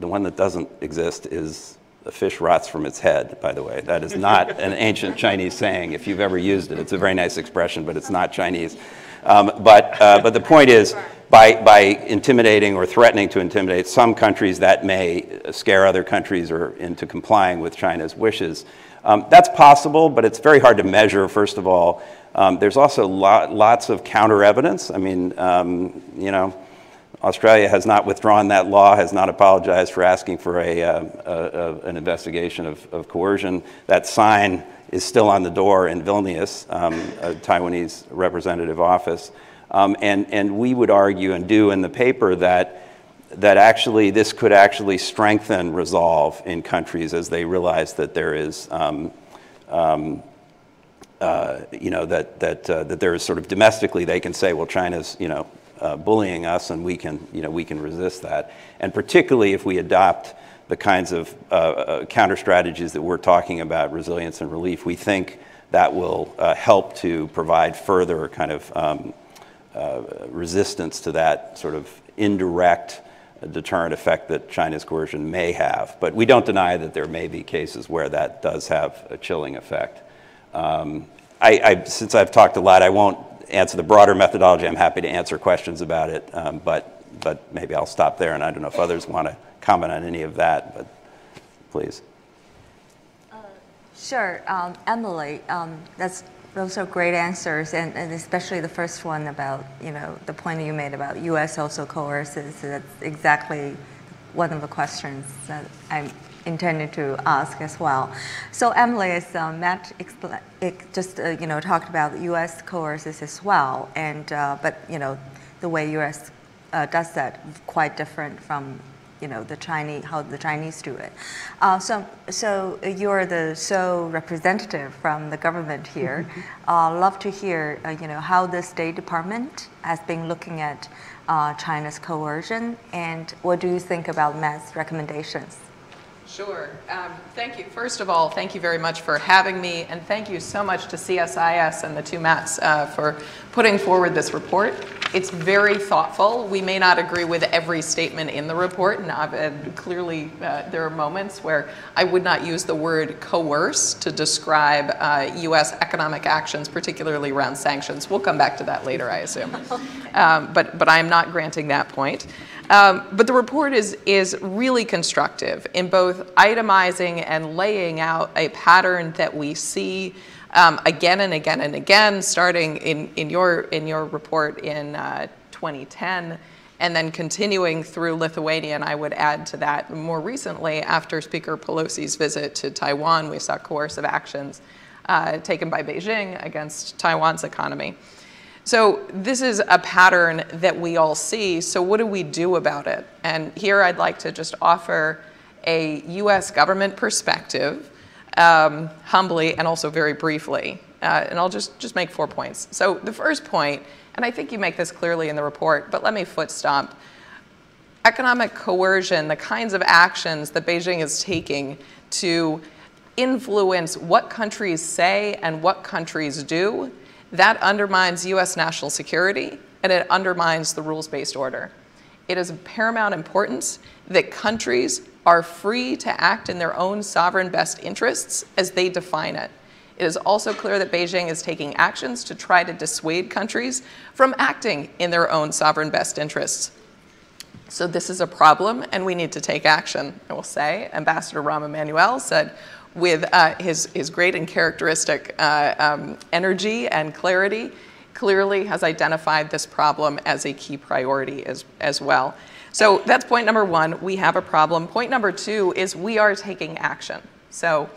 the one that doesn't exist is a fish rots from its head, by the way. That is not an ancient Chinese saying. If you've ever used it, it's a very nice expression, but it's not Chinese. Um, but, uh, but the point is, by, by intimidating or threatening to intimidate some countries, that may scare other countries or into complying with China's wishes. Um, that's possible, but it's very hard to measure, first of all. Um, there's also lot, lots of counter evidence. I mean, um, you know, Australia has not withdrawn that law, has not apologized for asking for a, uh, a, a an investigation of, of, coercion. That sign is still on the door in Vilnius, um, a Taiwanese representative office. Um, and, and we would argue and do in the paper that, that actually this could actually strengthen resolve in countries as they realize that there is um, um, uh, you know, that, that, uh, that there is sort of domestically, they can say, well, China's, you know, uh, bullying us, and we can, you know, we can resist that. And particularly if we adopt the kinds of uh, uh, counter strategies that we're talking about, resilience and relief, we think that will uh, help to provide further kind of um, uh, resistance to that sort of indirect deterrent effect that China's coercion may have. But we don't deny that there may be cases where that does have a chilling effect. Um, I, I, since I've talked a lot, I won't answer the broader methodology. I'm happy to answer questions about it, um, but, but maybe I'll stop there, and I don't know if others want to comment on any of that, but please. Uh, sure. Um, Emily, um, that's, those are great answers, and, and, especially the first one about, you know, the point you made about U.S. also coerces. That's exactly one of the questions that I'm intended to ask as well. So Emily, as uh, Matt just uh, you know talked about, the U.S. coerces as well, and uh, but you know the way U.S. Uh, does that quite different from you know the Chinese how the Chinese do it. Uh, so so you're the sole representative from the government here. uh, love to hear uh, you know how the State Department has been looking at uh, China's coercion, and what do you think about Matt's recommendations? Sure. Um, thank you. First of all, thank you very much for having me, and thank you so much to CSIS and the two Matts uh, for putting forward this report. It's very thoughtful. We may not agree with every statement in the report, and I've, clearly uh, there are moments where I would not use the word coerce to describe uh, U.S. economic actions, particularly around sanctions. We'll come back to that later, I assume. Um, but, but I am not granting that point. Um, but the report is, is really constructive in both itemizing and laying out a pattern that we see um, again and again and again, starting in, in, your, in your report in uh, 2010 and then continuing through Lithuania. And I would add to that more recently, after Speaker Pelosi's visit to Taiwan, we saw coercive actions uh, taken by Beijing against Taiwan's economy. So this is a pattern that we all see. So what do we do about it? And here I'd like to just offer a US government perspective, um, humbly and also very briefly. Uh, and I'll just, just make four points. So the first point, and I think you make this clearly in the report, but let me foot stomp. Economic coercion, the kinds of actions that Beijing is taking to influence what countries say and what countries do that undermines US national security and it undermines the rules based order. It is of paramount importance that countries are free to act in their own sovereign best interests as they define it. It is also clear that Beijing is taking actions to try to dissuade countries from acting in their own sovereign best interests. So this is a problem, and we need to take action. I will say, Ambassador Rahm Emanuel said, with uh, his, his great and characteristic uh, um, energy and clarity, clearly has identified this problem as a key priority as, as well. So that's point number one. We have a problem. Point number two is we are taking action. So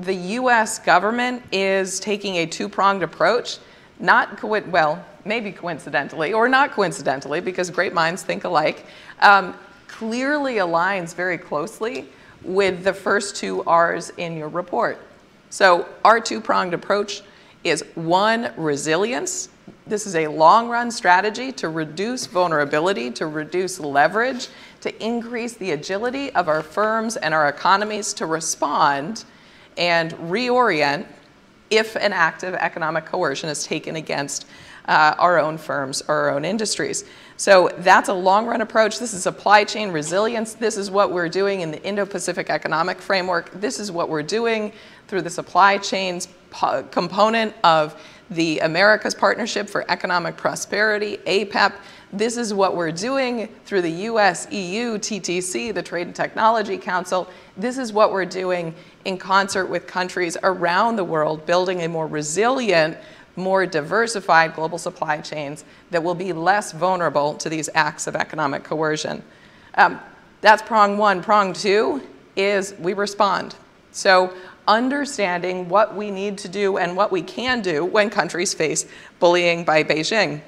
the US government is taking a two pronged approach, not, well, maybe coincidentally, or not coincidentally, because great minds think alike, um, clearly aligns very closely with the first two R's in your report. So, our two pronged approach is one, resilience. This is a long run strategy to reduce vulnerability, to reduce leverage, to increase the agility of our firms and our economies to respond and reorient if an act of economic coercion is taken against uh, our own firms or our own industries. So that's a long run approach. This is supply chain resilience. This is what we're doing in the Indo Pacific Economic Framework. This is what we're doing through the supply chains component of the Americas Partnership for Economic Prosperity, APEP. This is what we're doing through the US, EU, TTC, the Trade and Technology Council. This is what we're doing in concert with countries around the world, building a more resilient, more diversified global supply chains that will be less vulnerable to these acts of economic coercion. Um, that's prong one. Prong two is we respond. So, understanding what we need to do and what we can do when countries face bullying by Beijing.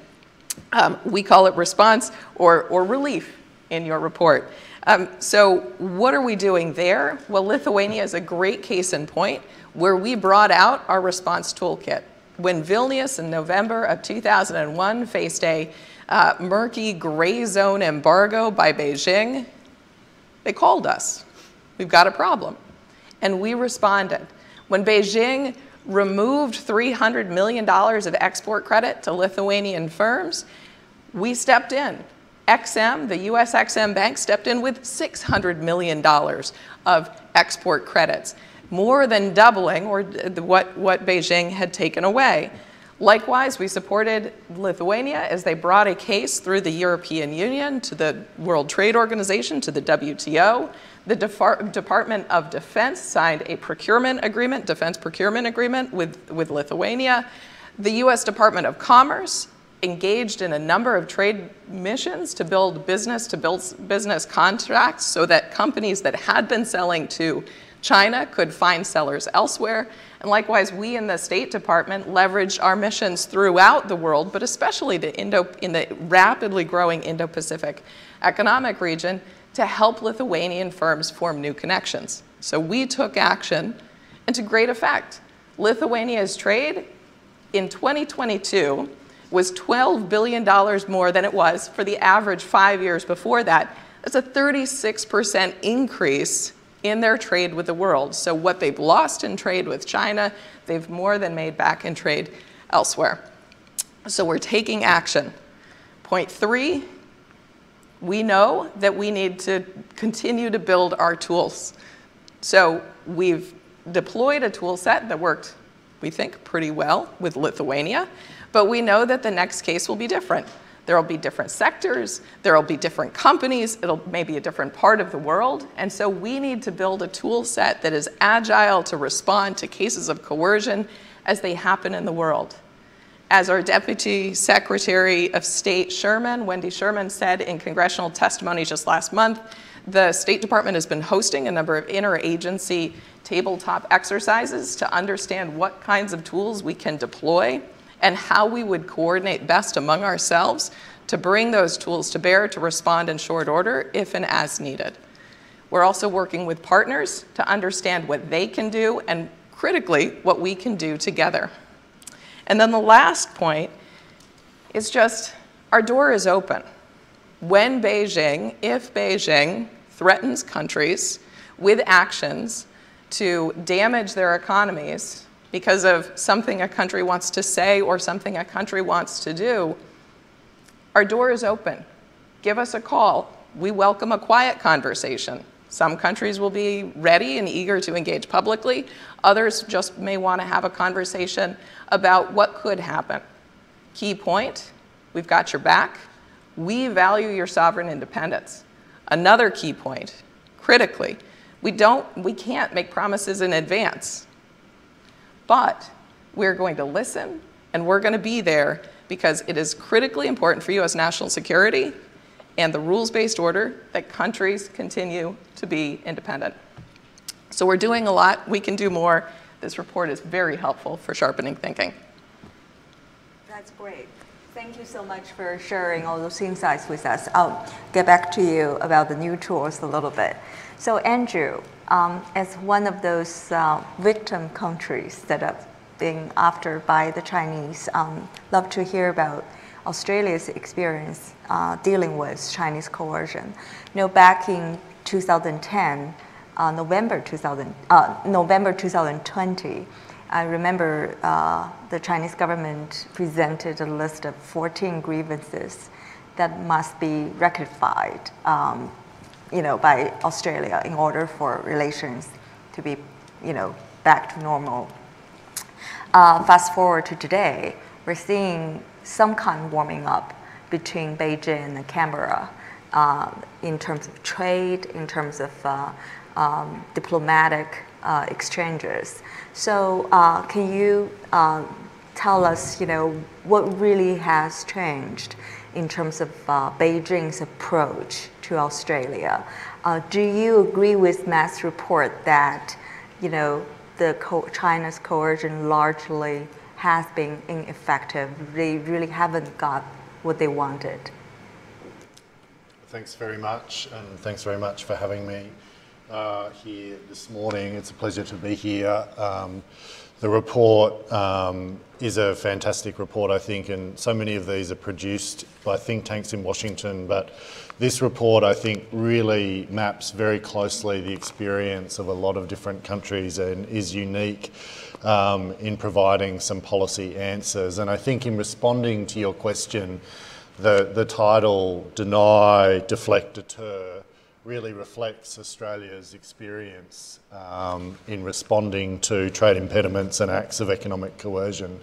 Um, we call it response or, or relief in your report. Um, so, what are we doing there? Well, Lithuania is a great case in point where we brought out our response toolkit when Vilnius in November of 2001 faced a uh, murky gray zone embargo by Beijing, they called us. We've got a problem. And we responded. When Beijing removed $300 million of export credit to Lithuanian firms, we stepped in. EXIM, the US EXIM Bank, stepped in with $600 million of export credits more than doubling or what, what Beijing had taken away. Likewise, we supported Lithuania as they brought a case through the European Union to the World Trade Organization, to the WTO. The Defar Department of Defense signed a procurement agreement, defense procurement agreement with, with Lithuania. The US Department of Commerce engaged in a number of trade missions to build business to build business contracts so that companies that had been selling to China could find sellers elsewhere. And likewise, we in the State Department leveraged our missions throughout the world, but especially the Indo, in the rapidly growing Indo Pacific economic region, to help Lithuanian firms form new connections. So we took action, and to great effect. Lithuania's trade in 2022 was $12 billion more than it was for the average five years before that. That's a 36% increase in their trade with the world. So, what they've lost in trade with China, they've more than made back in trade elsewhere. So, we're taking action. Point three, we know that we need to continue to build our tools. So, we've deployed a tool set that worked, we think, pretty well with Lithuania, but we know that the next case will be different. There will be different sectors, there will be different companies, it'll maybe a different part of the world. And so we need to build a tool set that is agile to respond to cases of coercion as they happen in the world. As our Deputy Secretary of State Sherman, Wendy Sherman, said in congressional testimony just last month, the State Department has been hosting a number of interagency tabletop exercises to understand what kinds of tools we can deploy and how we would coordinate best among ourselves to bring those tools to bear to respond in short order if and as needed. We're also working with partners to understand what they can do and critically what we can do together. And then the last point is just our door is open. When Beijing, if Beijing threatens countries with actions to damage their economies because of something a country wants to say or something a country wants to do, our door is open. Give us a call. We welcome a quiet conversation. Some countries will be ready and eager to engage publicly. Others just may want to have a conversation about what could happen. Key point we've got your back. We value your sovereign independence. Another key point, critically, We don't, we can't make promises in advance. But we're going to listen and we're going to be there because it is critically important for US national security and the rules-based order that countries continue to be independent. So we're doing a lot, we can do more. This report is very helpful for sharpening thinking. That's great. Thank you so much for sharing all those insights with us. I'll get back to you about the new tools a little bit. So Andrew, um, as one of those uh, victim countries that have been after by the Chinese, um, love to hear about Australia's experience uh, dealing with Chinese coercion. You know, back in 2010, uh, November 2000, uh, November 2020, I remember uh, the Chinese government presented a list of 14 grievances that must be rectified, um, you know, by Australia in order for relations to be, you know, back to normal. Uh, fast forward to today, we're seeing some kind of warming up between Beijing and Canberra uh, in terms of trade, in terms of uh, um, diplomatic uh, exchanges. So uh, can you uh, tell us, you know, what really has changed in terms of uh, Beijing's approach to Australia? Uh, do you agree with Matt's report that, you know, the co China's coercion largely has been ineffective? They really haven't got what they wanted. Thanks very much, and thanks very much for having me uh, here this morning. It's a pleasure to be here. Um, the report um, is a fantastic report, I think, and so many of these are produced by think tanks in Washington. But this report, I think, really maps very closely the experience of a lot of different countries and is unique um, in providing some policy answers. And I think in responding to your question, the, the title Deny, Deflect, Deter really reflects Australia's experience um, in responding to trade impediments and acts of economic coercion.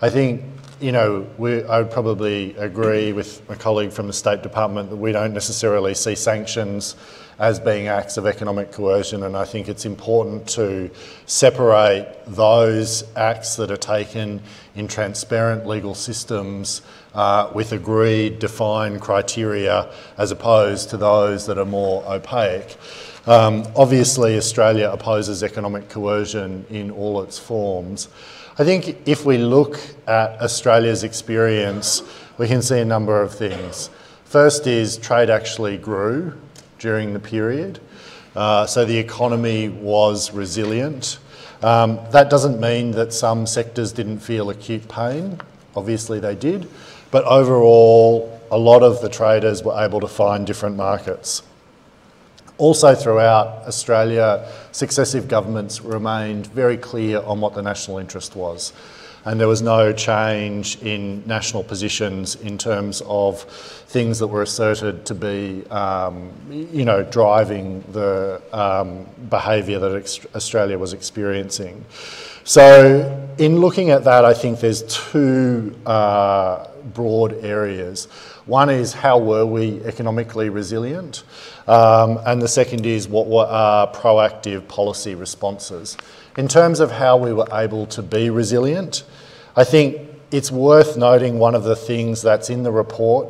I think, you know, we, I would probably agree with my colleague from the State Department that we don't necessarily see sanctions as being acts of economic coercion, and I think it's important to separate those acts that are taken in transparent legal systems uh, with agreed, defined criteria as opposed to those that are more opaque. Um, obviously, Australia opposes economic coercion in all its forms. I think if we look at Australia's experience, we can see a number of things. First is trade actually grew during the period, uh, so the economy was resilient. Um, that doesn't mean that some sectors didn't feel acute pain. Obviously, they did. But overall, a lot of the traders were able to find different markets. Also, throughout Australia, successive governments remained very clear on what the national interest was. And there was no change in national positions in terms of things that were asserted to be, um, you know, driving the um, behaviour that Australia was experiencing. So, in looking at that, I think there's two uh, broad areas. One is how were we economically resilient? Um, and the second is what were our proactive policy responses. In terms of how we were able to be resilient, I think it's worth noting one of the things that's in the report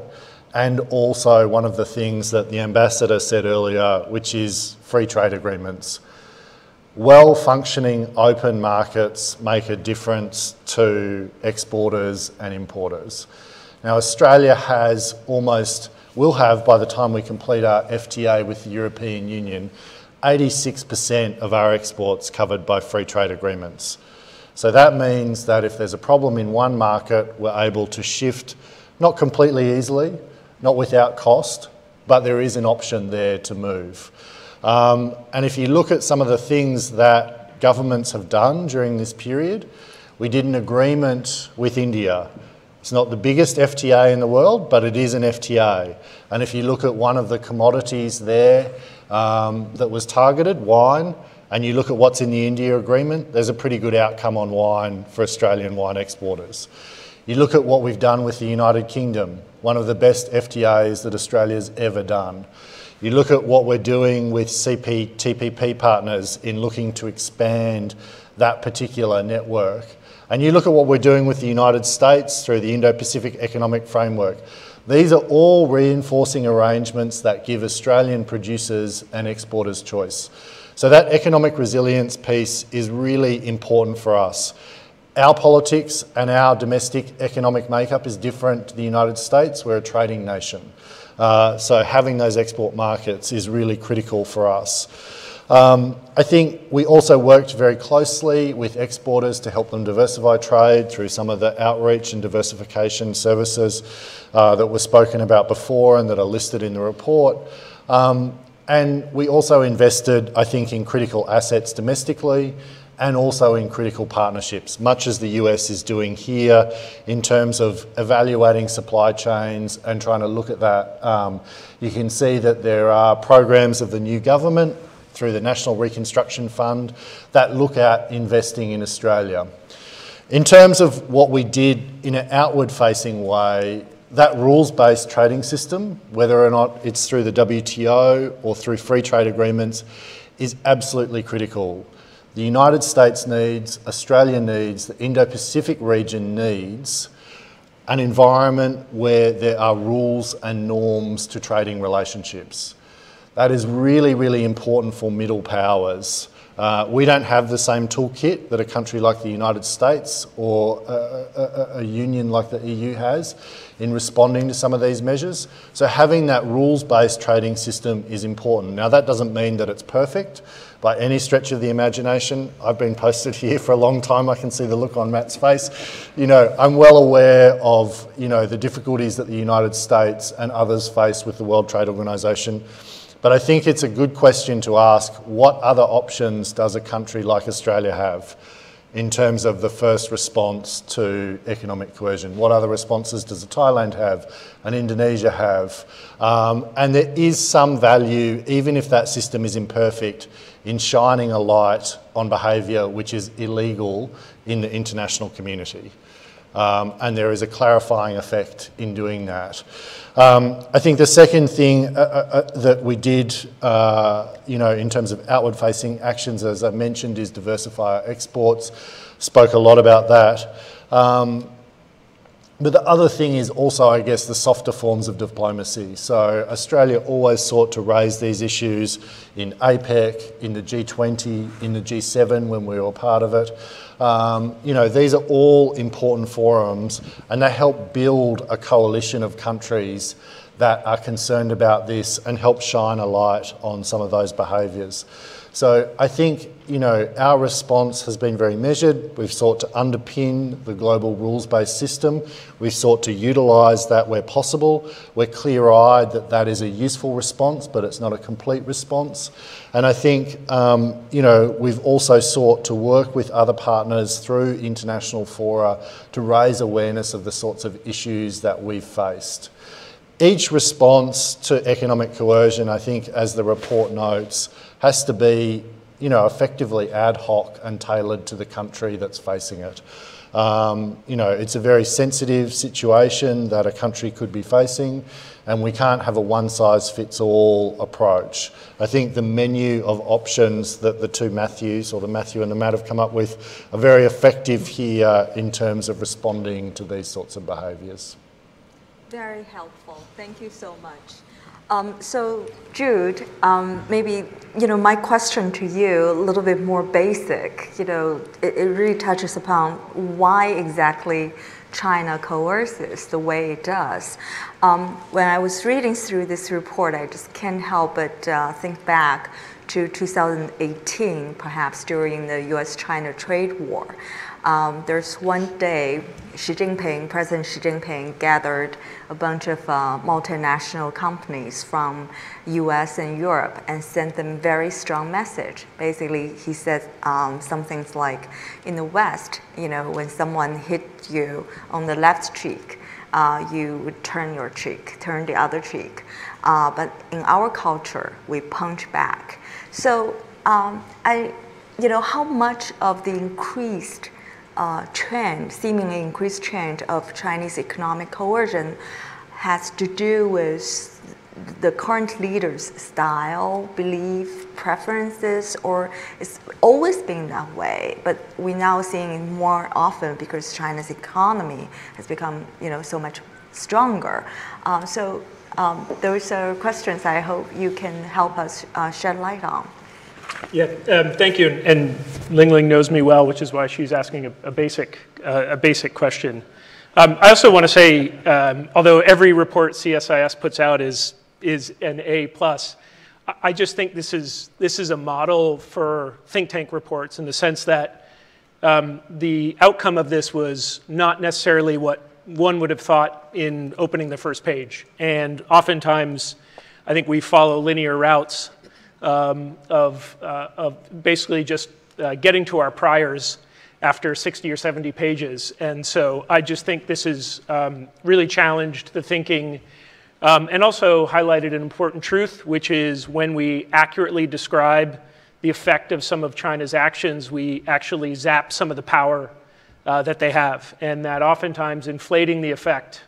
and also one of the things that the ambassador said earlier, which is free trade agreements. Well functioning open markets make a difference to exporters and importers. Now, Australia has almost, will have by the time we complete our FTA with the European Union, 86% of our exports covered by free trade agreements. So that means that if there's a problem in one market, we're able to shift not completely easily, not without cost, but there is an option there to move. Um, and if you look at some of the things that governments have done during this period, we did an agreement with India. It's not the biggest FTA in the world, but it is an FTA. And if you look at one of the commodities there um, that was targeted, wine, and you look at what's in the India agreement, there's a pretty good outcome on wine for Australian wine exporters. You look at what we've done with the United Kingdom, one of the best FTAs that Australia's ever done. You look at what we're doing with CPTPP partners in looking to expand that particular network. And you look at what we're doing with the United States through the Indo Pacific Economic Framework. These are all reinforcing arrangements that give Australian producers and exporters choice. So, that economic resilience piece is really important for us. Our politics and our domestic economic makeup is different to the United States. We're a trading nation. Uh, so, having those export markets is really critical for us. Um, I think we also worked very closely with exporters to help them diversify trade through some of the outreach and diversification services uh, that were spoken about before and that are listed in the report. Um, and we also invested, I think, in critical assets domestically and also in critical partnerships, much as the US is doing here in terms of evaluating supply chains and trying to look at that. Um, you can see that there are programs of the new government through the National Reconstruction Fund that look at investing in Australia. In terms of what we did in an outward facing way, that rules based trading system, whether or not it's through the WTO or through free trade agreements, is absolutely critical. The United States needs, Australia needs, the Indo Pacific region needs an environment where there are rules and norms to trading relationships. That is really, really important for middle powers. Uh, we don't have the same toolkit that a country like the United States or a, a, a, union like the EU has in responding to some of these measures. So having that rules-based trading system is important. Now that doesn't mean that it's perfect by any stretch of the imagination. I've been posted here for a long time. I can see the look on Matt's face. You know, I'm well aware of, you know, the difficulties that the United States and others face with the World Trade Organization. But I think it's a good question to ask what other options does a country like Australia have in terms of the first response to economic coercion? What other responses does Thailand have and Indonesia have? Um, and there is some value, even if that system is imperfect, in shining a light on behaviour which is illegal in the international community. Um, and there is a clarifying effect in doing that. Um, I think the second thing uh, uh, uh, that we did, uh, you know, in terms of outward-facing actions, as I mentioned, is diversify our exports. Spoke a lot about that. Um, but the other thing is also, I guess, the softer forms of diplomacy. So Australia always sought to raise these issues in APEC, in the G20, in the G7 when we were part of it. Um, you know, these are all important forums and they help build a coalition of countries that are concerned about this and help shine a light on some of those behaviours. So I think, you know, our response has been very measured. We've sought to underpin the global rules-based system. We've sought to utilise that where possible. We're clear-eyed that that is a useful response, but it's not a complete response. And I think, um, you know, we've also sought to work with other partners through international fora to raise awareness of the sorts of issues that we've faced. Each response to economic coercion, I think, as the report notes, has to be, you know, effectively ad hoc and tailored to the country that's facing it. Um, you know, it's a very sensitive situation that a country could be facing, and we can't have a one-size-fits-all approach. I think the menu of options that the two Matthews, or the Matthew and the Matt, have come up with are very effective here in terms of responding to these sorts of behaviours. Very helpful. Thank you so much. Um, so Jude, um, maybe you know my question to you a little bit more basic. You know, it, it, really touches upon why exactly China coerces the way it does. Um, when I was reading through this report, I just can't help but uh, think back to 2018, perhaps during the U.S.-China trade war. Um, there's one day Xi Jinping, President Xi Jinping, gathered a bunch of uh, multinational companies from U.S. and Europe and sent them very strong message. Basically, he said um, some things like, in the West, you know, when someone hit you on the left cheek, uh, you would turn your cheek, turn the other cheek. Uh, but in our culture, we punch back. So um, I, you know, how much of the increased uh, trend, seemingly increased trend of Chinese economic coercion has to do with the current leaders' style, belief, preferences, or it's always been that way. But we're now seeing it more often because China's economy has become, you know, so much stronger. Um, so um, those are questions I hope you can help us uh, shed light on. Yeah, um, thank you. And Lingling knows me well, which is why she's asking a, a basic, uh, a basic question. Um, I also want to say, um, although every report CSIS puts out is is an A plus, I just think this is this is a model for think tank reports in the sense that um, the outcome of this was not necessarily what one would have thought in opening the first page, and oftentimes, I think we follow linear routes um, of, uh, of basically just uh, getting to our priors after 60 or 70 pages. And so I just think this has um, really challenged the thinking um, and also highlighted an important truth, which is when we accurately describe the effect of some of China's actions, we actually zap some of the power uh, that they have. And that oftentimes inflating the effect,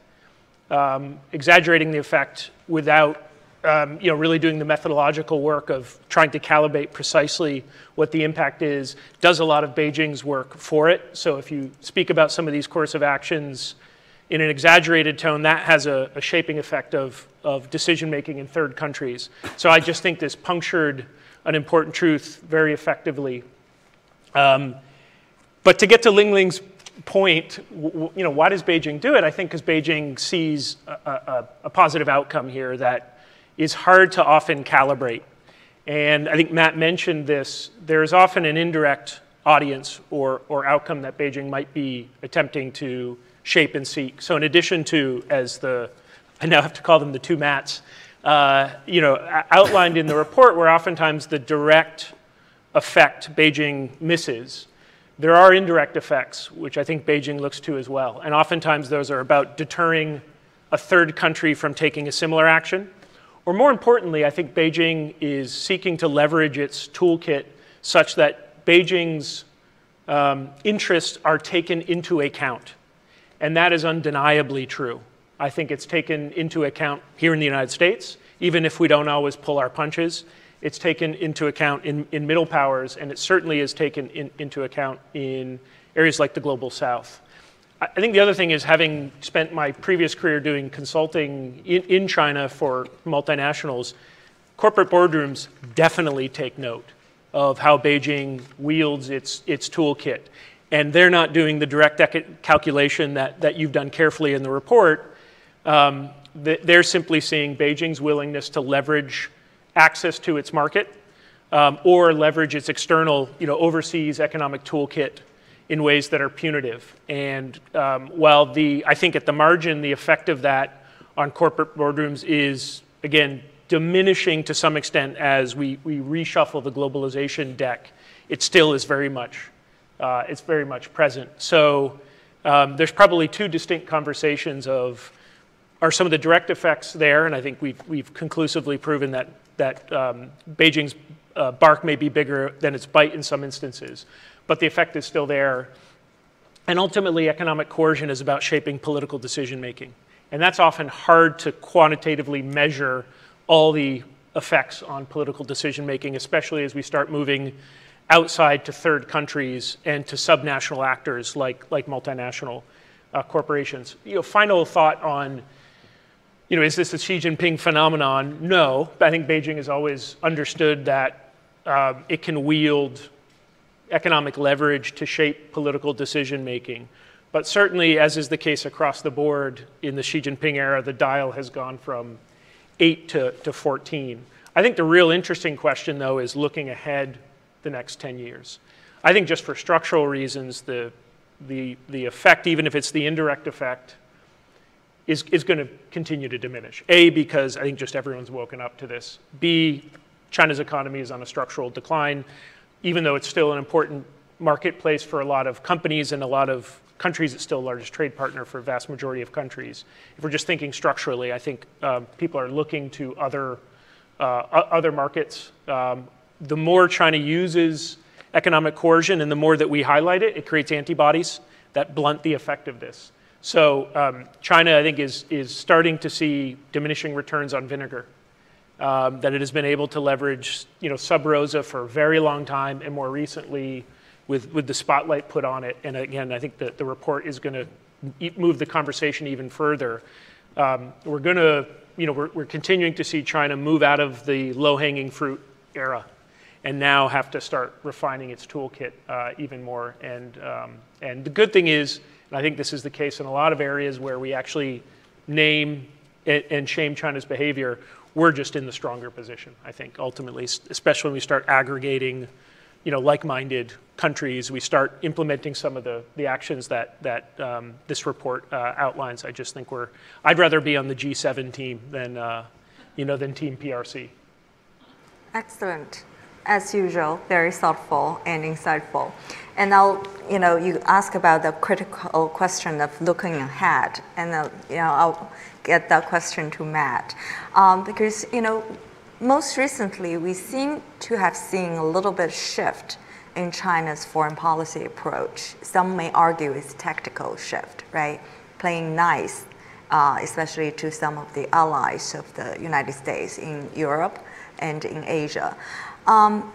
um, exaggerating the effect without um, you know, really doing the methodological work of trying to calibrate precisely what the impact is, does a lot of Beijing's work for it. So if you speak about some of these coercive actions in an exaggerated tone, that has a, a shaping effect of, of decision making in third countries. So I just think this punctured an important truth very effectively. Um, but to get to Lingling's point, you know, why does Beijing do it? I think because Beijing sees a, a, a positive outcome here that is hard to often calibrate. And I think Matt mentioned this. There's often an indirect audience or, or outcome that Beijing might be attempting to shape and seek. So in addition to, as the, I now have to call them the two Matts, uh, you know, outlined in the report where oftentimes the direct effect Beijing misses, there are indirect effects, which I think Beijing looks to as well. And oftentimes those are about deterring a third country from taking a similar action or more importantly, I think Beijing is seeking to leverage its toolkit such that Beijing's um, interests are taken into account. And that is undeniably true. I think it's taken into account here in the United States, even if we don't always pull our punches. It's taken into account in, in middle powers, and it certainly is taken in, into account in areas like the global south. I think the other thing is having spent my previous career doing consulting in, in China for multinationals, corporate boardrooms definitely take note of how Beijing wields its, its toolkit. And they're not doing the direct calculation that, that you've done carefully in the report. Um, they're simply seeing Beijing's willingness to leverage access to its market um, or leverage its external, you know, overseas economic toolkit in ways that are punitive. And um, while the, I think at the margin, the effect of that on corporate boardrooms is, again, diminishing to some extent as we, we reshuffle the globalization deck, it still is very much, uh, it's very much present. So um, there's probably two distinct conversations of, are some of the direct effects there? And I think we've, we've conclusively proven that, that um, Beijing's uh, bark may be bigger than its bite in some instances but the effect is still there. And ultimately, economic coercion is about shaping political decision making. And that's often hard to quantitatively measure all the effects on political decision making, especially as we start moving outside to third countries and to subnational actors like, like multinational uh, corporations. You know, final thought on, you know, is this a Xi Jinping phenomenon? No, I think Beijing has always understood that uh, it can wield economic leverage to shape political decision making. But certainly, as is the case across the board in the Xi Jinping era, the dial has gone from 8 to, to 14. I think the real interesting question, though, is looking ahead the next 10 years. I think just for structural reasons, the, the, the effect, even if it's the indirect effect, is, is going to continue to diminish. A, because I think just everyone's woken up to this. B, China's economy is on a structural decline even though it's still an important marketplace for a lot of companies and a lot of countries, it's still the largest trade partner for a vast majority of countries. If we're just thinking structurally, I think um, people are looking to other, uh, other markets. Um, the more China uses economic coercion and the more that we highlight it, it creates antibodies that blunt the effect of this. So um, China, I think, is, is starting to see diminishing returns on vinegar. Um, that it has been able to leverage, you know, sub rosa for a very long time, and more recently, with, with the spotlight put on it. And again, I think that the report is going to move the conversation even further. Um, we're going to, you know, we're, we're continuing to see China move out of the low-hanging fruit era and now have to start refining its toolkit uh, even more. And, um, and the good thing is, and I think this is the case in a lot of areas where we actually name and, and shame China's behavior, we're just in the stronger position, I think, ultimately, especially when we start aggregating you know, like-minded countries, we start implementing some of the, the actions that, that um, this report uh, outlines. I just think we're, I'd rather be on the G7 team than, uh, you know, than Team PRC. Excellent. As usual, very thoughtful and insightful. And now, you know, you ask about the critical question of looking ahead, and uh, you know, I'll get that question to Matt, um, because you know, most recently, we seem to have seen a little bit shift in China's foreign policy approach. Some may argue it's tactical shift, right? Playing nice, uh, especially to some of the allies of the United States in Europe and in Asia. Um,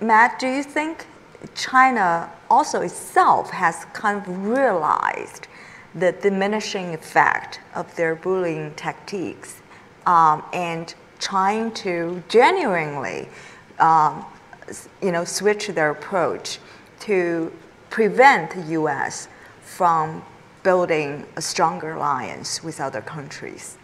Matt, do you think China also itself has kind of realized the diminishing effect of their bullying tactics um, and trying to genuinely, um, you know, switch their approach to prevent the U.S. from building a stronger alliance with other countries?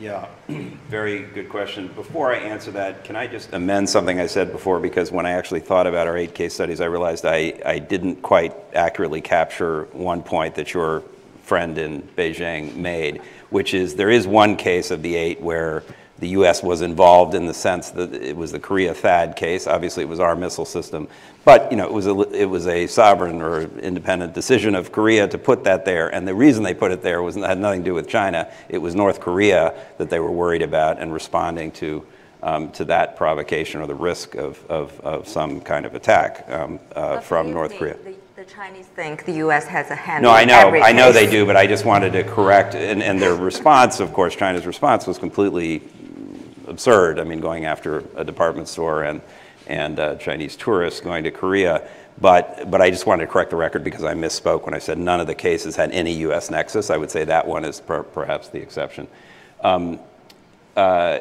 Yeah, very good question. Before I answer that, can I just amend something I said before? Because when I actually thought about our eight case studies, I realized I, I didn't quite accurately capture one point that your friend in Beijing made, which is there is one case of the eight where the U.S. was involved in the sense that it was the Korea THAAD case. Obviously, it was our missile system, but you know, it was a it was a sovereign or independent decision of Korea to put that there. And the reason they put it there was had nothing to do with China. It was North Korea that they were worried about and responding to. Um, to that provocation or the risk of, of, of some kind of attack um, uh, from North Korea. The, the, Chinese think the U.S. has a hand. No, I know, I know they do, but I just wanted to correct, and, and their response, of course, China's response was completely absurd. I mean, going after a department store and, and uh, Chinese tourists going to Korea. But, but I just wanted to correct the record because I misspoke when I said none of the cases had any U.S. nexus. I would say that one is per, perhaps the exception. Um, uh,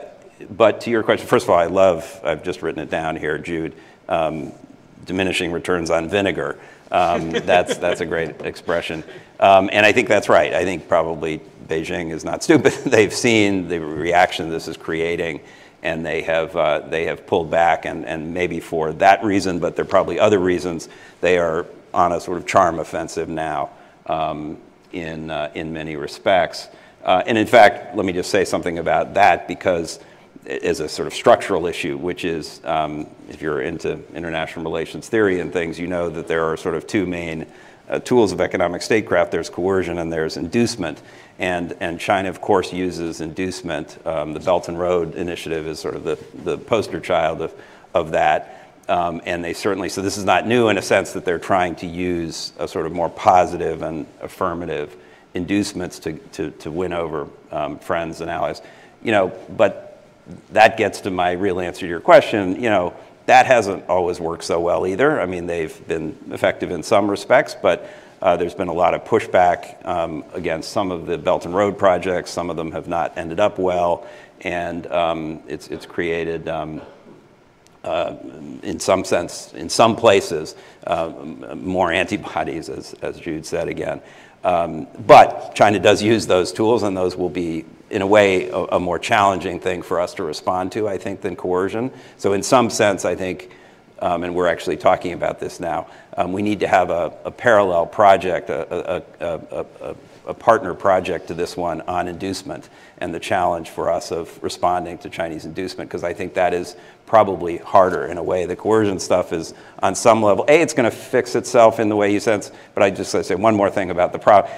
but to your question, first of all, I love, I've just written it down here, Jude, um, diminishing returns on vinegar. Um, that's, that's a great expression. Um, and I think that's right. I think probably Beijing is not stupid. They've seen the reaction this is creating, and they have, uh, they have pulled back, and, and maybe for that reason, but there are probably other reasons, they are on a sort of charm offensive now um, in, uh, in many respects. Uh, and in fact, let me just say something about that because as a sort of structural issue, which is um, if you're into international relations theory and things, you know that there are sort of two main uh, tools of economic statecraft. There's coercion and there's inducement. And, and China, of course, uses inducement. Um, the Belt and Road Initiative is sort of the, the poster child of, of that. Um, and they certainly, so this is not new in a sense that they're trying to use a sort of more positive and affirmative inducements to, to, to win over um, friends and allies. You know, but that gets to my real answer to your question. You know, that hasn't always worked so well either. I mean, they've been effective in some respects, but uh, there's been a lot of pushback um, against some of the Belt and Road projects. Some of them have not ended up well, and um, it's, it's created, um, uh, in some sense, in some places, uh, more antibodies, as, as Jude said again. Um, but China does use those tools, and those will be, in a way, a, a more challenging thing for us to respond to, I think, than coercion. So, in some sense, I think um, and we're actually talking about this now. Um, we need to have a, a parallel project, a, a, a, partner project to this one on inducement and the challenge for us of responding to Chinese inducement, because I think that is probably harder in a way. The coercion stuff is on some level, A, it's going to fix itself in the way you sense, but I just I say one more thing about the problem.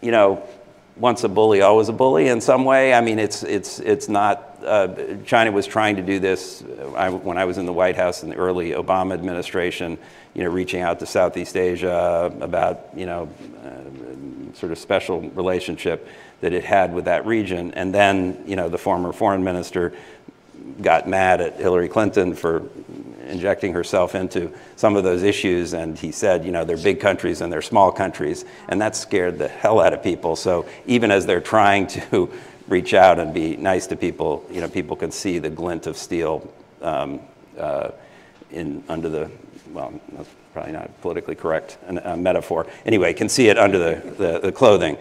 You know, once a bully, always a bully in some way. I mean, it's, it's, it's not uh, China was trying to do this uh, I, when I was in the White House in the early Obama administration, you know, reaching out to Southeast Asia about, you know, uh, sort of special relationship that it had with that region. And then, you know, the former foreign minister got mad at Hillary Clinton for injecting herself into some of those issues. And he said, you know, they're big countries and they're small countries. And that scared the hell out of people. So even as they're trying to reach out and be nice to people, you know, people can see the glint of steel um, uh, in, under the, well, that's probably not politically correct uh, metaphor. Anyway, can see it under the, the, the clothing.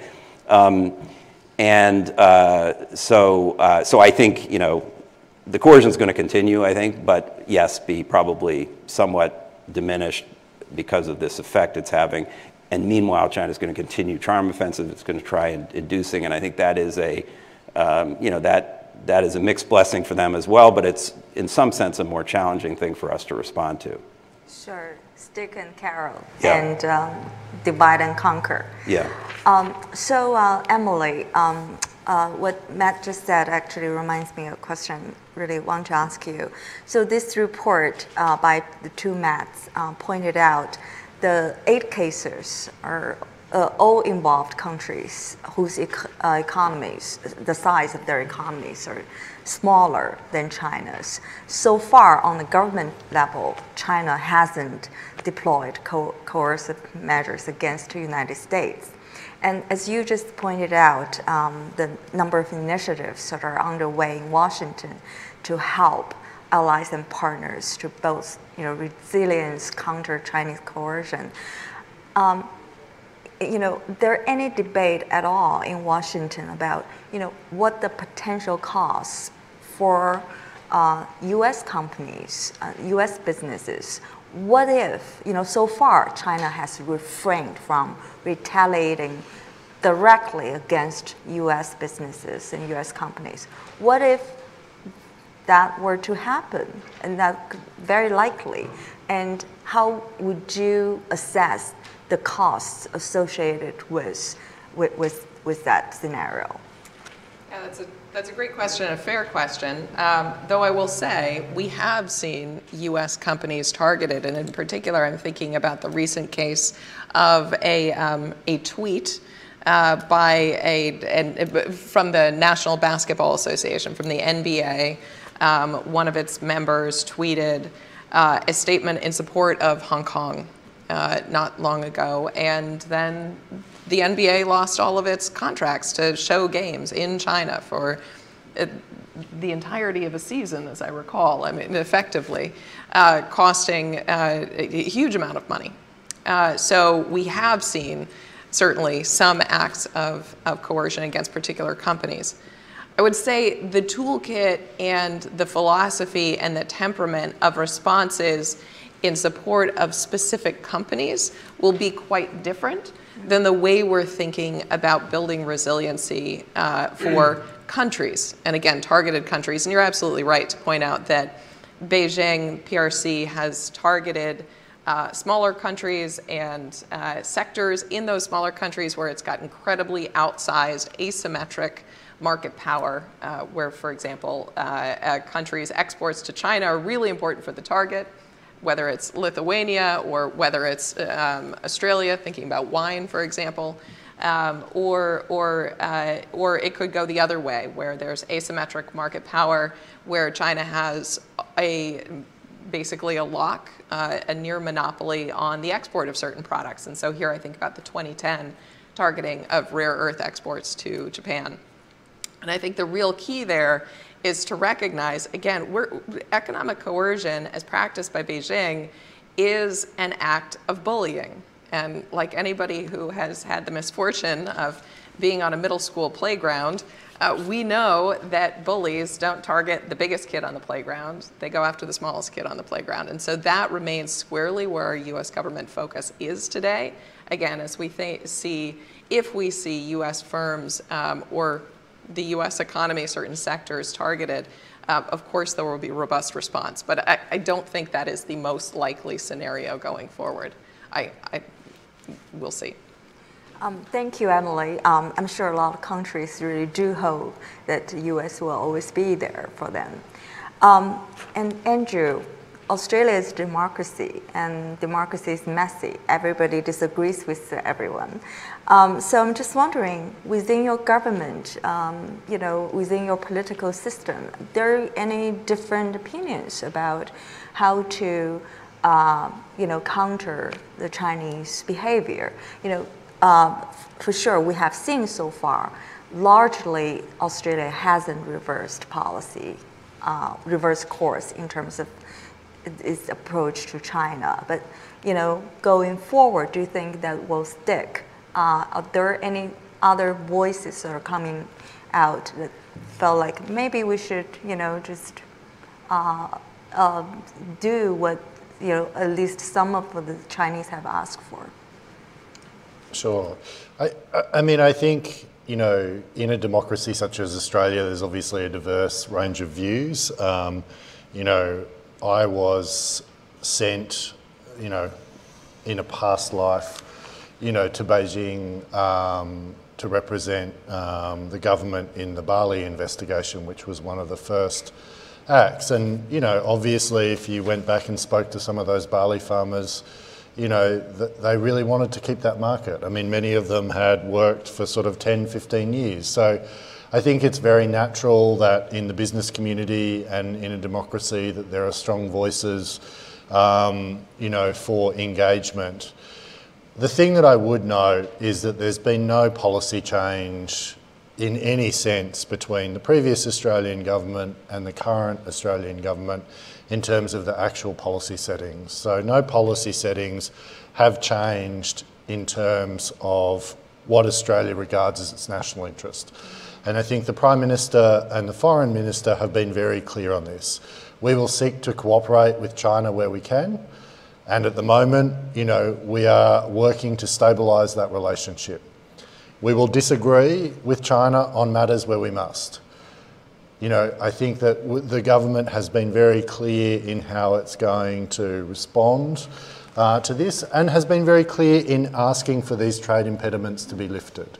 Um, and uh, so, uh, so I think, you know, the coercion is going to continue, I think, but yes, be probably somewhat diminished because of this effect it's having. And meanwhile, China is going to continue charm offensive. It's going to try and inducing, and I think that is a, um, you know, that that is a mixed blessing for them as well. But it's in some sense a more challenging thing for us to respond to. Sure, stick and carrot, Yeah. and um, divide and conquer. Yeah. Um, so, uh, Emily, um, uh, what Matt just said actually reminds me of a question I really want to ask you. So, this report uh, by the two Matts uh, pointed out the eight cases are uh, all involved countries whose uh, economies, the size of their economies are smaller than China's. So far, on the government level, China hasn't deployed co- coercive measures against the United States. And as you just pointed out, um, the number of initiatives that are underway in Washington to help allies and partners to both, you know, resilience, counter Chinese coercion. Um, you know, there any debate at all in Washington about, you know, what the potential costs for uh, U.S. companies, uh, U.S. businesses? What if, you know, so far China has refrained from retaliating directly against U.S. businesses and U.S. companies? What if that were to happen, and that very likely? And how would you assess the costs associated with, with, with, with that scenario? Yeah, that's a, that's a great question, a fair question. Um, though I will say, we have seen US companies targeted, and in particular, I'm thinking about the recent case of a, um, a tweet uh, by a, from the National Basketball Association, from the NBA. Um, one of its members tweeted uh, a statement in support of Hong Kong uh, not long ago, and then the NBA lost all of its contracts to show games in China for uh, the entirety of a season, as I recall. I mean, effectively, uh, costing uh, a huge amount of money. Uh, so we have seen certainly some acts of, of coercion against particular companies. I would say the toolkit and the philosophy and the temperament of responses in support of specific companies will be quite different than the way we're thinking about building resiliency uh, for countries, and again, targeted countries. And you're absolutely right to point out that Beijing PRC has targeted uh, smaller countries and uh, sectors in those smaller countries where it's got incredibly outsized asymmetric market power, uh, where, for example, uh, a country's exports to China are really important for the target, whether it's Lithuania or whether it's um, Australia, thinking about wine, for example. Um, or, or, uh, or it could go the other way, where there's asymmetric market power, where China has a basically a lock, uh, a near monopoly on the export of certain products. And so here I think about the 2010 targeting of rare earth exports to Japan. And I think the real key there is to recognize, again, economic coercion as practiced by Beijing is an act of bullying. And like anybody who has had the misfortune of being on a middle school playground, uh, we know that bullies don't target the biggest kid on the playground, they go after the smallest kid on the playground. And so that remains squarely where our US government focus is today. Again, as we see, if we see US firms um, or the US economy, certain sectors targeted, uh, of course there will be robust response. But I, I, don't think that is the most likely scenario going forward. I, I we'll see. Um, thank you, Emily. Um, I'm sure a lot of countries really do hope that the U.S. will always be there for them. Um, and Andrew, Australia is democracy, and democracy is messy. Everybody disagrees with everyone. Um, so I'm just wondering, within your government, um, you know, within your political system, there any different opinions about how to, uh, you know, counter the Chinese behavior? You know, uh, for sure, we have seen so far, largely Australia hasn't reversed policy, uh, reversed course in terms of its approach to China. But you know, going forward, do you think that will stick? Uh, are there any other voices that are coming out that felt like maybe we should, you know, just uh, uh, do what you know at least some of the Chinese have asked for? Sure. I, I mean, I think, you know, in a democracy such as Australia, there's obviously a diverse range of views. Um, you know, I was sent, you know, in a past life, you know, to Beijing um, to represent um, the government in the barley investigation, which was one of the first acts. And, you know, obviously, if you went back and spoke to some of those barley farmers, you know, they really wanted to keep that market. I mean, many of them had worked for sort of 10, 15 years. So I think it's very natural that in the business community and in a democracy that there are strong voices, um, you know, for engagement. The thing that I would note is that there's been no policy change in any sense between the previous Australian government and the current Australian government in terms of the actual policy settings. So no policy settings have changed in terms of what Australia regards as its national interest. And I think the Prime Minister and the Foreign Minister have been very clear on this. We will seek to cooperate with China where we can. And at the moment, you know, we are working to stabilise that relationship. We will disagree with China on matters where we must. You know, I think that the government has been very clear in how it's going to respond uh, to this and has been very clear in asking for these trade impediments to be lifted.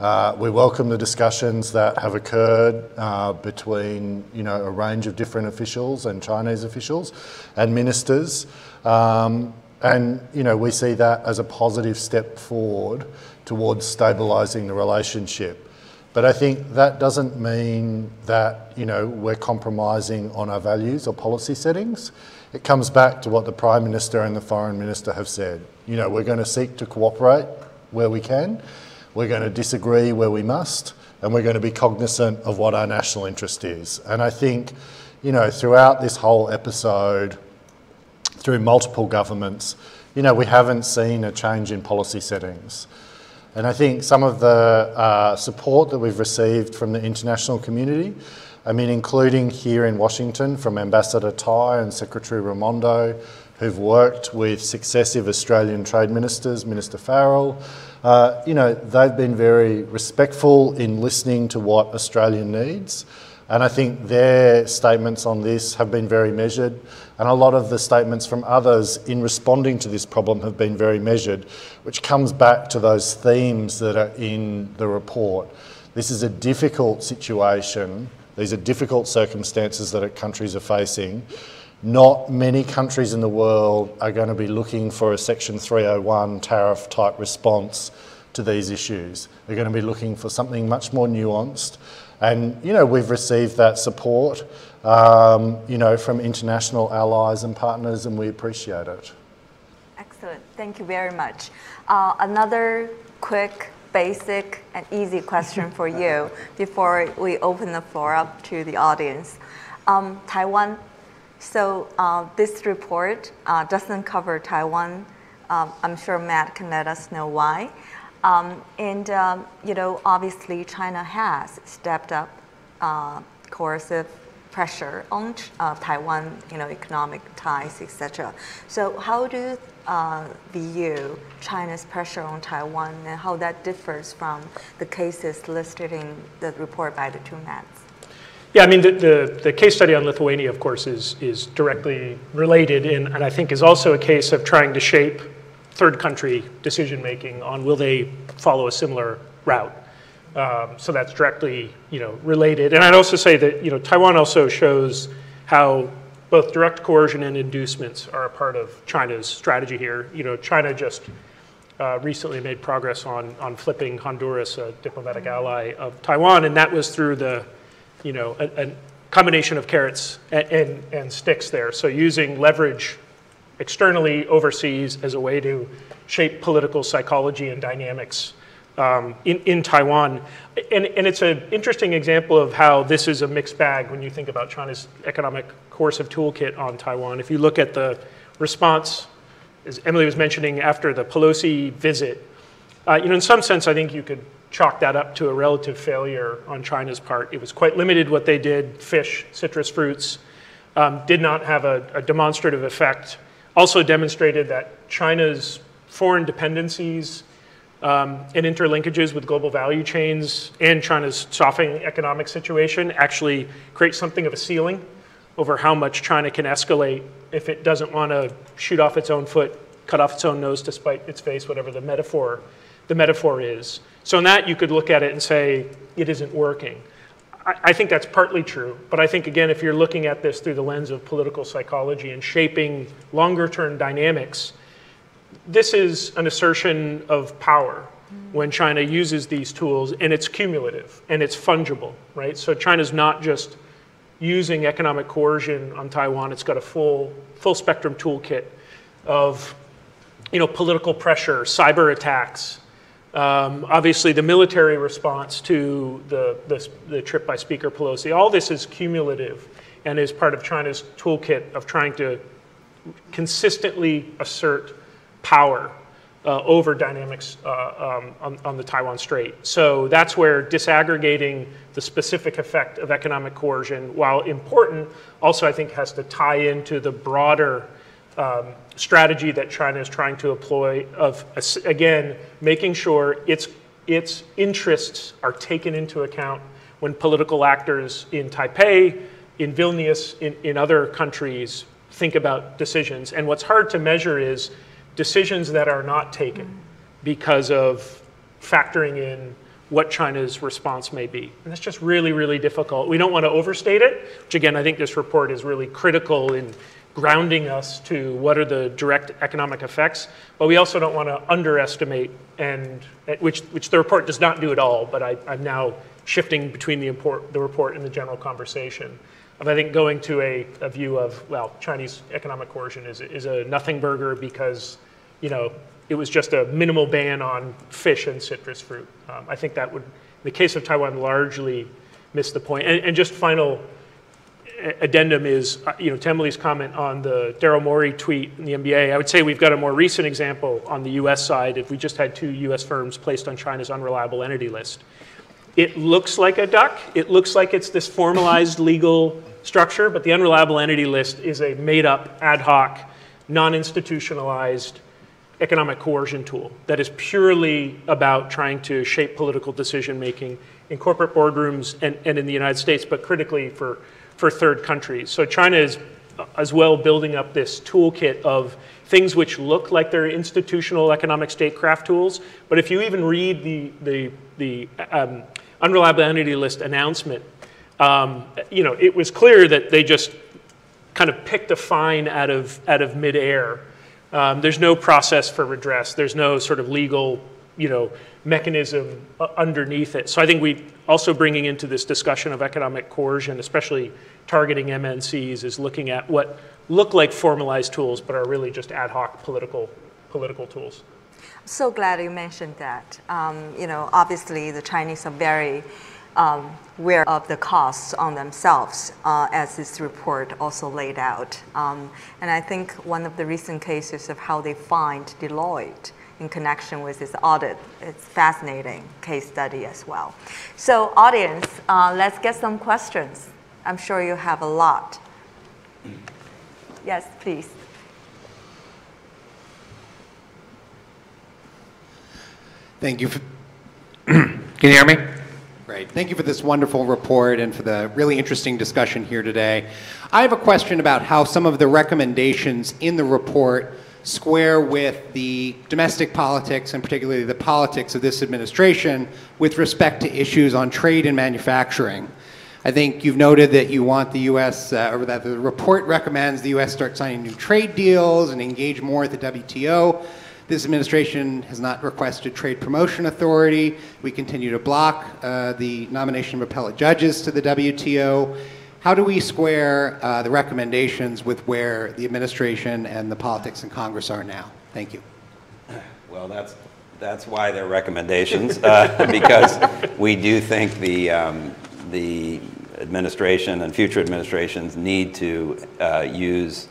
Uh, we welcome the discussions that have occurred uh, between you know, a range of different officials and Chinese officials and ministers. Um, and you know, we see that as a positive step forward towards stabilising the relationship. But I think that doesn't mean that you know we're compromising on our values or policy settings. It comes back to what the Prime Minister and the Foreign Minister have said. You know, we're going to seek to cooperate where we can. We're going to disagree where we must, and we're going to be cognizant of what our national interest is. And I think, you know, throughout this whole episode, through multiple governments, you know, we haven't seen a change in policy settings. And I think some of the uh, support that we've received from the international community, I mean, including here in Washington from Ambassador Tai and Secretary Raimondo, who've worked with successive Australian trade ministers, Minister Farrell, uh, you know, they've been very respectful in listening to what Australia needs. And I think their statements on this have been very measured. And a lot of the statements from others in responding to this problem have been very measured, which comes back to those themes that are in the report. This is a difficult situation. These are difficult circumstances that countries are facing. Not many countries in the world are going to be looking for a Section 301 tariff type response to these issues. They're going to be looking for something much more nuanced. And, you know, we've received that support um, you know, from international allies and partners, and we appreciate it. Excellent. Thank you very much. Uh, another quick, basic, and easy question for you before we open the floor up to the audience. Um, Taiwan. So uh, this report uh, doesn't cover Taiwan. Um, I'm sure Matt can let us know why. Um, and, um, you know, obviously China has stepped up uh, coercive pressure on uh, Taiwan, you know, economic ties, etc. So how do you uh, view China's pressure on Taiwan and how that differs from the cases listed in the report by the two Matts? Yeah, I mean, the, the, the, case study on Lithuania, of course, is, is directly related and I think is also a case of trying to shape third country decision making on will they follow a similar route. Um, so that's directly, you know, related. And I'd also say that, you know, Taiwan also shows how both direct coercion and inducements are a part of China's strategy here. You know, China just uh, recently made progress on, on flipping Honduras, a diplomatic ally of Taiwan, and that was through the, you know, a, a combination of carrots and, and, and sticks there. So using leverage externally overseas as a way to shape political psychology and dynamics um, in, in Taiwan. And, and it's an interesting example of how this is a mixed bag when you think about China's economic coercive toolkit on Taiwan. If you look at the response, as Emily was mentioning, after the Pelosi visit, uh, you know, in some sense, I think you could chalk that up to a relative failure on China's part. It was quite limited what they did, fish, citrus fruits, um, did not have a, a demonstrative effect. Also demonstrated that China's foreign dependencies um, and interlinkages with global value chains and China's softening economic situation actually create something of a ceiling over how much China can escalate if it doesn't want to shoot off its own foot, cut off its own nose to spite its face, whatever the metaphor, the metaphor is. So in that, you could look at it and say, it isn't working. I, I think that's partly true, but I think, again, if you're looking at this through the lens of political psychology and shaping longer term dynamics, this is an assertion of power when China uses these tools, and it's cumulative and it's fungible, right? So China's not just using economic coercion on Taiwan; it's got a full full spectrum toolkit of, you know, political pressure, cyber attacks. Um, obviously, the military response to the, the, the trip by Speaker Pelosi. All this is cumulative and is part of China's toolkit of trying to consistently assert power uh, over dynamics uh, um, on, on, the Taiwan Strait. So that's where disaggregating the specific effect of economic coercion, while important, also I think has to tie into the broader um, strategy that China is trying to employ of, again, making sure its, its interests are taken into account when political actors in Taipei, in Vilnius, in, in other countries think about decisions. And what's hard to measure is decisions that are not taken because of factoring in what China's response may be. And that's just really, really difficult. We don't want to overstate it, which again, I think this report is really critical in grounding us to what are the direct economic effects, but we also don't want to underestimate, and which, which the report does not do at all, but I, am now shifting between the, import, the report and the general conversation of I think going to a, a view of, well, Chinese economic coercion is, is a nothing burger because, you know, it was just a minimal ban on fish and citrus fruit. Um, I think that would, in the case of Taiwan, largely miss the point. And, and just final addendum is, uh, you know, Temily's comment on the Daryl Morey tweet in the NBA. I would say we've got a more recent example on the U.S. side. If we just had two U.S. firms placed on China's unreliable entity list, it looks like a duck. It looks like it's this formalized legal structure, but the unreliable entity list is a made up, ad hoc, non institutionalized economic coercion tool that is purely about trying to shape political decision making in corporate boardrooms and, and in the United States, but critically for, for third countries. So China is as well building up this toolkit of things which look like they're institutional economic statecraft tools. But if you even read the, the, the um, unreliable entity list announcement, um, you know, it was clear that they just kind of picked a fine out of, out of midair. Um, there's no process for redress. There's no sort of legal, you know, mechanism uh, underneath it. So I think we also bringing into this discussion of economic coercion, especially targeting MNCs, is looking at what look like formalized tools but are really just ad hoc political political tools. So glad you mentioned that. Um, you know, obviously the Chinese are very um, of the costs on themselves, uh, as this report also laid out. Um, and I think one of the recent cases of how they fined Deloitte in connection with this audit, it's fascinating case study as well. So audience, uh, let's get some questions. I'm sure you have a lot. Yes, please. Thank you. For, can you hear me? Great. Thank you for this wonderful report and for the really interesting discussion here today. I have a question about how some of the recommendations in the report square with the domestic politics and particularly the politics of this administration with respect to issues on trade and manufacturing. I think you've noted that you want the U.S., uh, or that the report recommends the U.S. start signing new trade deals and engage more at the WTO. This administration has not requested trade promotion authority. We continue to block uh, the nomination of appellate judges to the WTO. How do we square uh, the recommendations with where the administration and the politics in Congress are now? Thank you. Well, that's, that's why they're recommendations, uh, because we do think the, um, the administration and future administrations need to uh, use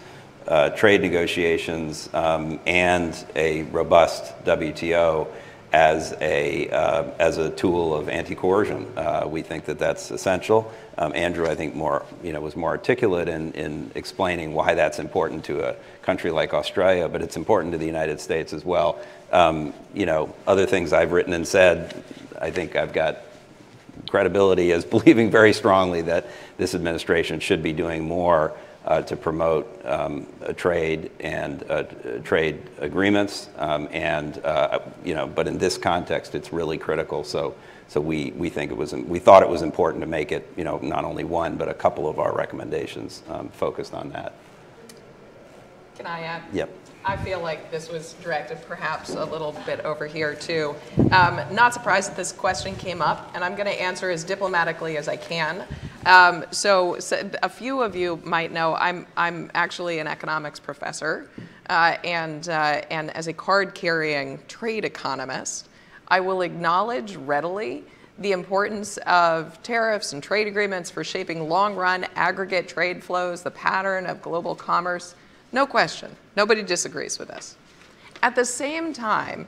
uh, trade negotiations um, and a robust WTO as a, uh, as a tool of anti-coercion. Uh, we think that that's essential. Um, Andrew, I think, more, you know, was more articulate in, in explaining why that's important to a country like Australia, but it's important to the United States as well. Um, you know, other things I've written and said, I think I've got credibility as believing very strongly that this administration should be doing more to promote um, trade and uh, trade agreements. Um, and uh, you know, but in this context, it's really critical. So, so we, we think it was we thought it was important to make it you know not only one but a couple of our recommendations um, focused on that. Can I add? Yep. I feel like this was directed perhaps a little bit over here too. Um, not surprised that this question came up, and I'm going to answer as diplomatically as I can. Um, so, so, a few of you might know I'm, I'm actually an economics professor, uh, and, uh, and as a card-carrying trade economist, I will acknowledge readily the importance of tariffs and trade agreements for shaping long-run aggregate trade flows, the pattern of global commerce. No question. Nobody disagrees with us. At the same time,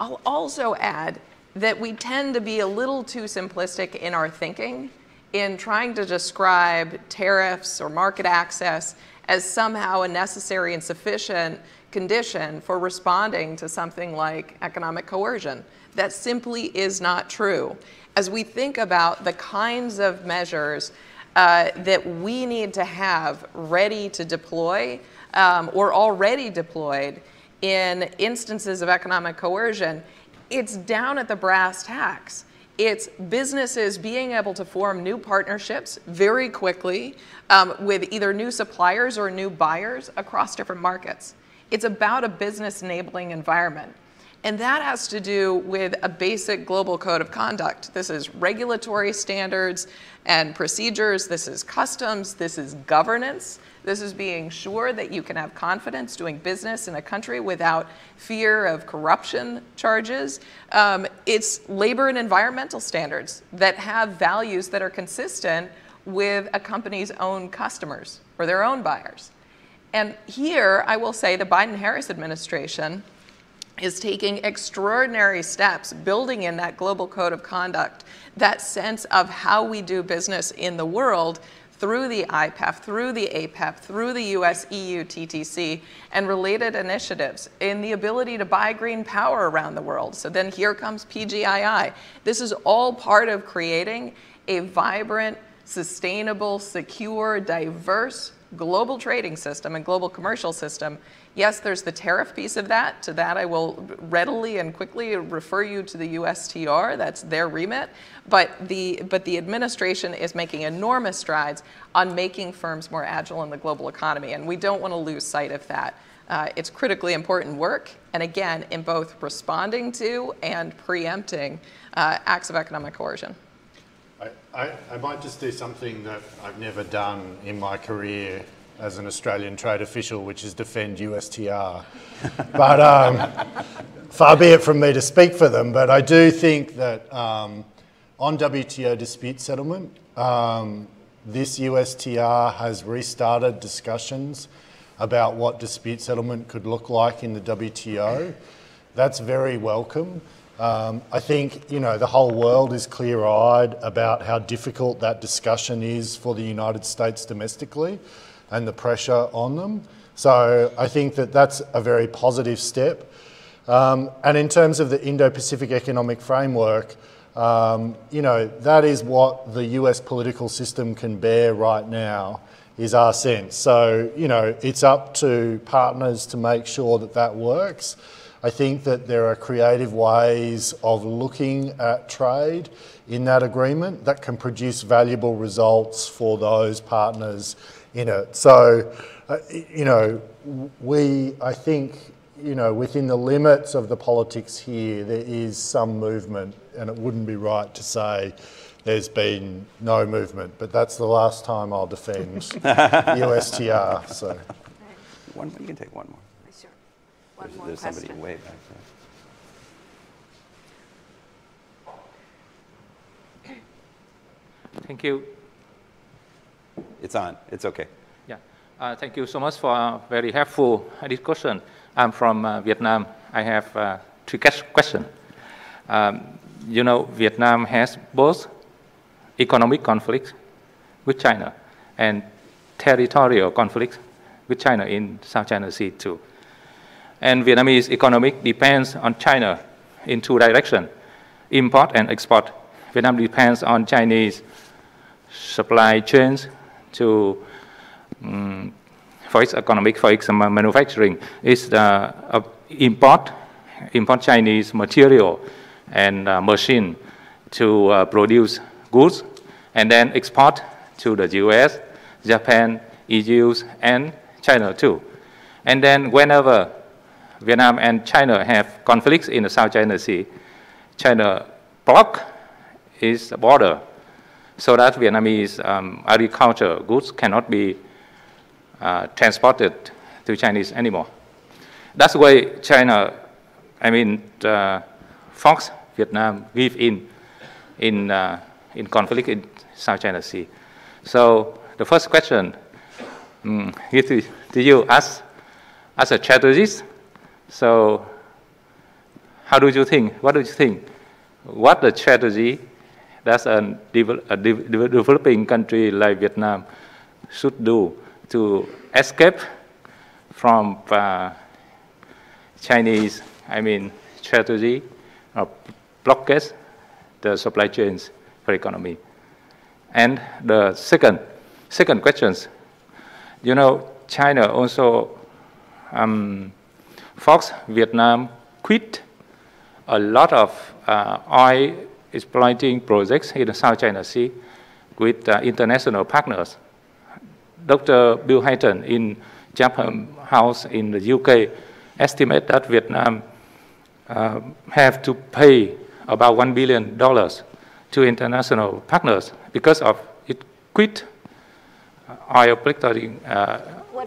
I'll also add that we tend to be a little too simplistic in our thinking in trying to describe tariffs or market access as somehow a necessary and sufficient condition for responding to something like economic coercion. That simply is not true. As we think about the kinds of measures uh, that we need to have ready to deploy um, or already deployed in instances of economic coercion, it's down at the brass tacks. It's businesses being able to form new partnerships very quickly um, with either new suppliers or new buyers across different markets. It's about a business enabling environment. And that has to do with a basic global code of conduct. This is regulatory standards and procedures, this is customs, this is governance. This is being sure that you can have confidence doing business in a country without fear of corruption charges. Um, it's labor and environmental standards that have values that are consistent with a company's own customers or their own buyers. And here, I will say the Biden Harris administration is taking extraordinary steps building in that global code of conduct, that sense of how we do business in the world through the IPEF, through the APEP, through the US EU TTC, and related initiatives in the ability to buy green power around the world. So then here comes PGII. This is all part of creating a vibrant, sustainable, secure, diverse global trading system and global commercial system Yes, there's the tariff piece of that. To that, I will readily and quickly refer you to the USTR. That's their remit. But the, but the administration is making enormous strides on making firms more agile in the global economy, and we don't want to lose sight of that. Uh, it's critically important work, and again, in both responding to and preempting uh, acts of economic coercion. I, I, I might just do something that I've never done in my career as an Australian trade official, which is defend USTR. but um, far be it from me to speak for them, but I do think that um, on WTO dispute settlement, um, this USTR has restarted discussions about what dispute settlement could look like in the WTO. That's very welcome. Um, I think you know the whole world is clear-eyed about how difficult that discussion is for the United States domestically and the pressure on them. So I think that that's a very positive step. Um, and in terms of the Indo-Pacific Economic Framework, um, you know, that is what the US political system can bear right now is our sense. So, you know, it's up to partners to make sure that that works. I think that there are creative ways of looking at trade in that agreement that can produce valuable results for those partners in it. So, uh, you know, we, I think, you know, within the limits of the politics here, there is some movement, and it wouldn't be right to say there's been no movement. But that's the last time I'll defend USTR. So, One, you can take one more. Sure. One There's, more there's somebody way back there. Thank you. It's on. It's okay. Yeah. Uh, thank you so much for a very helpful discussion. I'm from uh, Vietnam. I have uh, three questions. Um, you know, Vietnam has both economic conflicts with China and territorial conflicts with China in South China Sea too. And Vietnamese economic depends on China in two directions, import and export. Vietnam depends on Chinese supply chains to um, for its economic, for its manufacturing, is uh, import, import Chinese material and uh, machine to uh, produce goods, and then export to the U.S., Japan, EU, and China too. And then whenever Vietnam and China have conflicts in the South China Sea, China block its border so that Vietnamese um, agriculture goods cannot be uh, transported to Chinese anymore. That's why China, I mean, uh, Fox Vietnam give in in uh, in conflict in South China Sea. So the first question um, to, to you as as a strategist. So how do you think? What do you think? What the strategy that a, a developing country like Vietnam should do to escape from uh, Chinese, I mean, strategy or blockage the supply chains for economy. And the second, second questions, you know, China also um, Fox Vietnam quit a lot of uh, oil exploiting projects in the South China Sea with uh, international partners. Dr. Bill Hayton in Chatham House in the UK estimate that Vietnam uh, have to pay about $1 billion to international partners because of it quit oil, uh,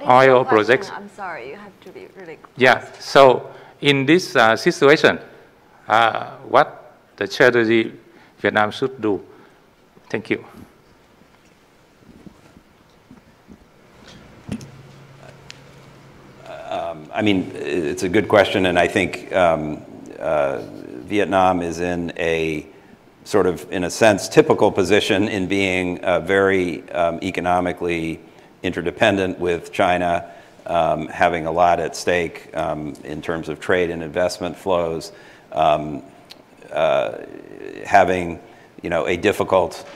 oil projects. I'm sorry, you have to be really Yeah, so in this uh, situation, uh, what the strategy Vietnam should do? Thank you. Um, I mean, it's a good question, and I think um, uh, Vietnam is in a sort of, in a sense, typical position in being uh, very um, economically interdependent with China, um, having a lot at stake um, in terms of trade and investment flows, um, uh, having, you know, a difficult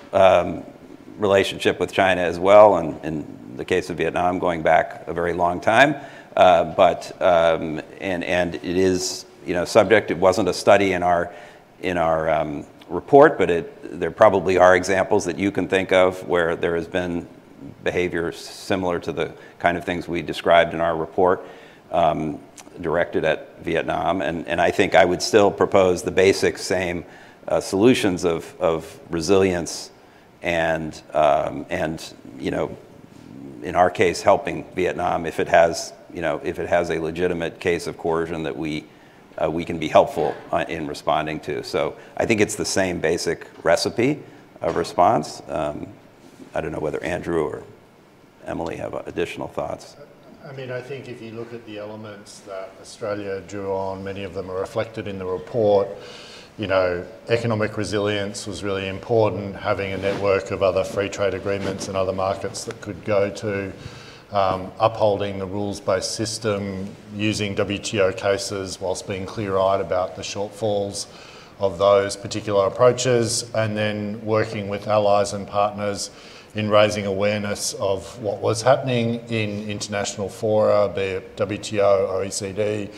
relationship with China as well, and in the case of Vietnam, going back a very long time. Uh, but um, and and it is you know subject. It wasn't a study in our in our um, report, but it there probably are examples that you can think of where there has been behavior similar to the kind of things we described in our report um, directed at Vietnam. And and I think I would still propose the basic same uh, solutions of of resilience and um, and you know in our case helping Vietnam if it has you know, if it has a legitimate case of coercion that we, uh, we can be helpful uh, in responding to. So I think it's the same basic recipe of response. Um, I don't know whether Andrew or Emily have additional thoughts. I mean, I think if you look at the elements that Australia drew on, many of them are reflected in the report. You know, economic resilience was really important, having a network of other free trade agreements and other markets that could go to um, upholding the rules-based system, using WTO cases whilst being clear-eyed about the shortfalls of those particular approaches, and then working with allies and partners in raising awareness of what was happening in international fora, be it WTO, OECD,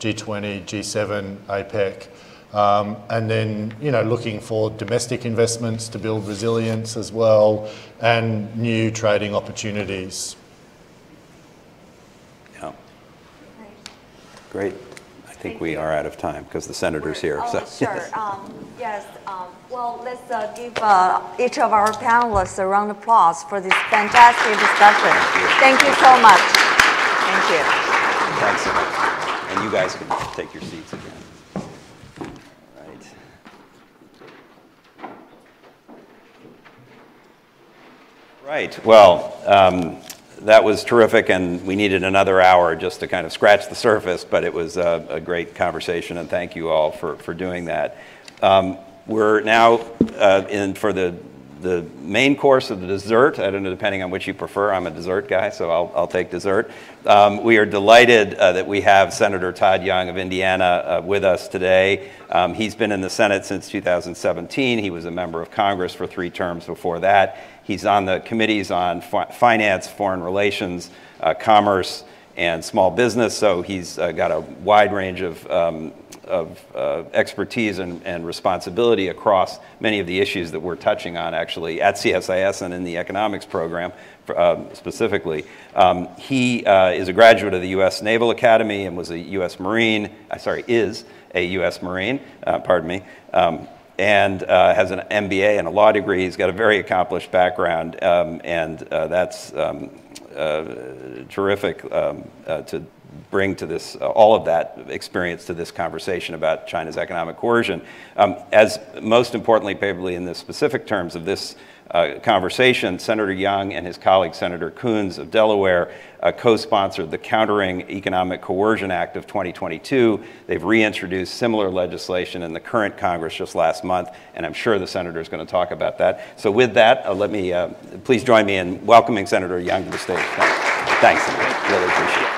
G20, G7, APEC. Um, and then, you know, looking for domestic investments to build resilience as well, and new trading opportunities. Yeah. Great. I think we are out of time because the senator's here. Oh, so. sure. Um, yes. Um, well, let's uh, give uh, each of our panelists a round of applause for this fantastic discussion. Thank you, Thank you so much. Thank you. Thanks so much. And you guys can take your seats again. Right. Right. Well, um, that was terrific, and we needed another hour just to kind of scratch the surface, but it was a, a great conversation, and thank you all for, for doing that. Um, we're now uh, in for the the main course of the dessert. I don't know, depending on which you prefer. I'm a dessert guy, so I'll, I'll take dessert. Um, we are delighted uh, that we have Senator Todd Young of Indiana uh, with us today. Um, he's been in the Senate since 2017. He was a member of Congress for three terms before that. He's on the committees on fi finance, foreign relations, uh, commerce, and small business, so he's uh, got a wide range of, um, of uh, expertise and, and, responsibility across many of the issues that we're touching on actually at CSIS and in the economics program uh, specifically. Um, he uh, is a graduate of the U.S. Naval Academy and was a U.S. Marine, uh, sorry, is a U.S. Marine, uh, pardon me. Um, and uh, has an MBA and a law degree. He's got a very accomplished background, um, and uh, that's um, uh, terrific um, uh, to bring to this, uh, all of that experience to this conversation about China's economic coercion. Um, as most importantly, probably in the specific terms of this uh, conversation, Senator Young and his colleague Senator Coons of Delaware uh, co-sponsored the Countering Economic Coercion Act of 2022. They've reintroduced similar legislation in the current Congress just last month, and I'm sure the senator is going to talk about that. So with that, uh, let me, uh, please join me in welcoming Senator Young to the stage. Thanks, Thanks Senator. Really appreciate it.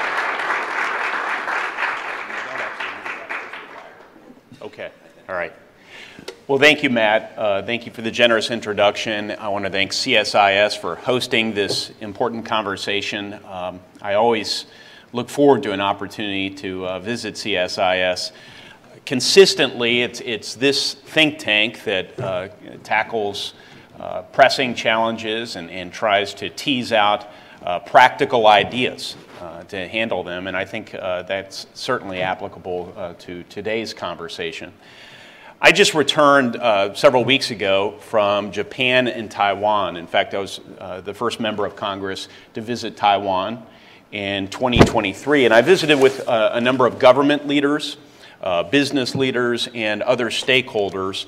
Okay, all right. Well, thank you, Matt. Uh, thank you for the generous introduction. I want to thank CSIS for hosting this important conversation. Um, I always look forward to an opportunity to uh, visit CSIS. Consistently, it's, it's this think tank that uh, tackles uh, pressing challenges and, and tries to tease out uh, practical ideas uh, to handle them, and I think that's certainly applicable to today's conversation. I just returned uh, several weeks ago from Japan and Taiwan. In fact, I was uh, the first member of Congress to visit Taiwan in 2023. And I visited with uh, a number of government leaders, uh, business leaders, and other stakeholders,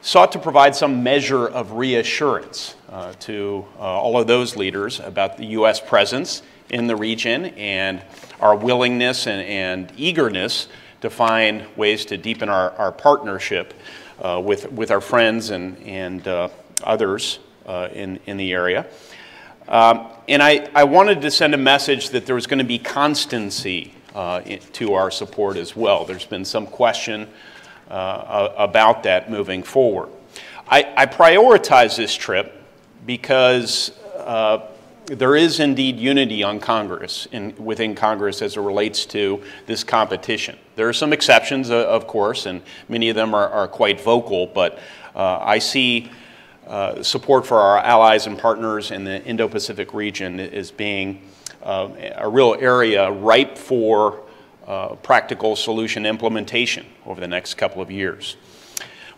sought to provide some measure of reassurance uh, to uh, all of those leaders about the U.S. presence in the region and our willingness and, and eagerness to find ways to deepen our, our partnership uh, with, with our friends and, and uh, others uh, in, in the area. Um, and I, I wanted to send a message that there was going to be constancy uh, to our support as well. There's been some question uh, about that moving forward. I, I prioritize this trip because uh, there is indeed unity on Congress, in, within Congress as it relates to this competition. There are some exceptions, uh, of course, and many of them are, are quite vocal, but uh, I see uh, support for our allies and partners in the Indo-Pacific region as being uh, a real area ripe for uh, practical solution implementation over the next couple of years.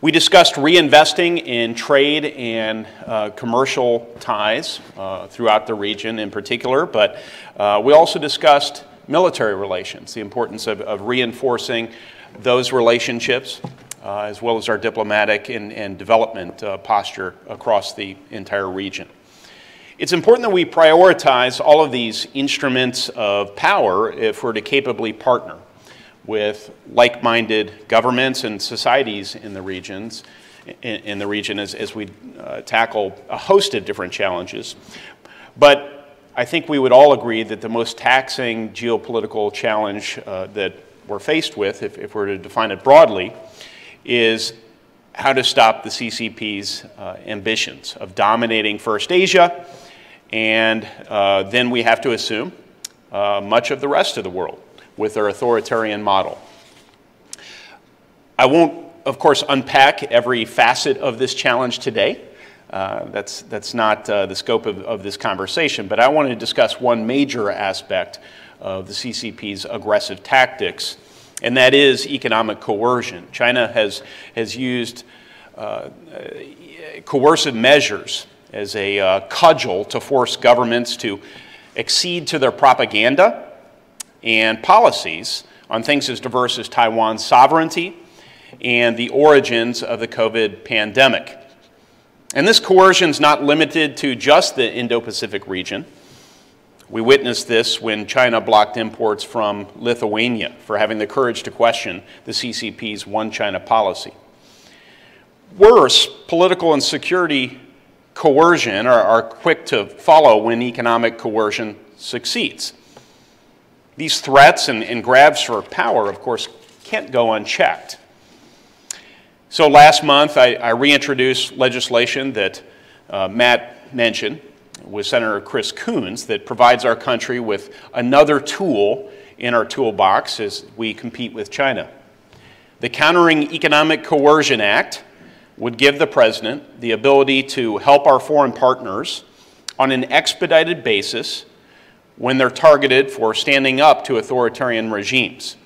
We discussed reinvesting in trade and uh, commercial ties uh, throughout the region in particular, but uh, we also discussed military relations, the importance of, of reinforcing those relationships, uh, as well as our diplomatic and, and development uh, posture across the entire region. It's important that we prioritize all of these instruments of power if we're to capably partner with like-minded governments and societies in the regions, in, in the region as, as we uh, tackle a host of different challenges. But I think we would all agree that the most taxing geopolitical challenge uh, that we're faced with, if, if we're to define it broadly, is how to stop the CCP's uh, ambitions of dominating first Asia, and uh, then we have to assume uh, much of the rest of the world with their authoritarian model. I won't, of course, unpack every facet of this challenge today. Uh, that's, that's not uh, the scope of, of this conversation, but I want to discuss one major aspect of the CCP's aggressive tactics, and that is economic coercion. China has, has used uh, coercive measures as a uh, cudgel to force governments to accede to their propaganda and policies on things as diverse as Taiwan's sovereignty and the origins of the COVID pandemic. And this coercion is not limited to just the Indo Pacific region. We witnessed this when China blocked imports from Lithuania for having the courage to question the CCP's one China policy. Worse, political and security coercion are, are quick to follow when economic coercion succeeds. These threats and, and grabs for power, of course, can't go unchecked. So last month, I, I reintroduced legislation that uh, Matt mentioned with Senator Chris Coons that provides our country with another tool in our toolbox as we compete with China. The Countering Economic Coercion Act would give the President the ability to help our foreign partners on an expedited basis when they're targeted for standing up to authoritarian regimes.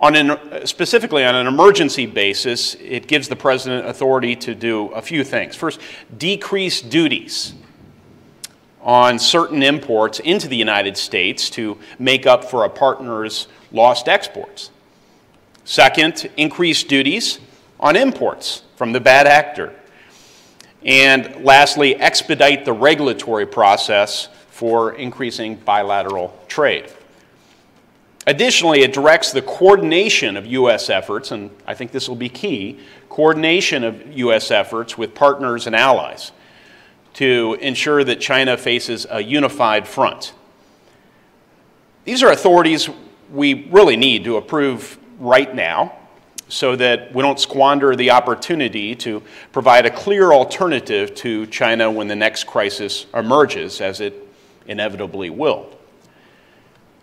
On an, specifically on an emergency basis, it gives the president authority to do a few things. First, decrease duties on certain imports into the United States to make up for a partner's lost exports. Second, increase duties on imports from the bad actor. And lastly, expedite the regulatory process for increasing bilateral trade. Additionally, it directs the coordination of U.S. efforts, and I think this will be key coordination of U.S. efforts with partners and allies to ensure that China faces a unified front. These are authorities we really need to approve right now so that we don't squander the opportunity to provide a clear alternative to China when the next crisis emerges, as it inevitably will.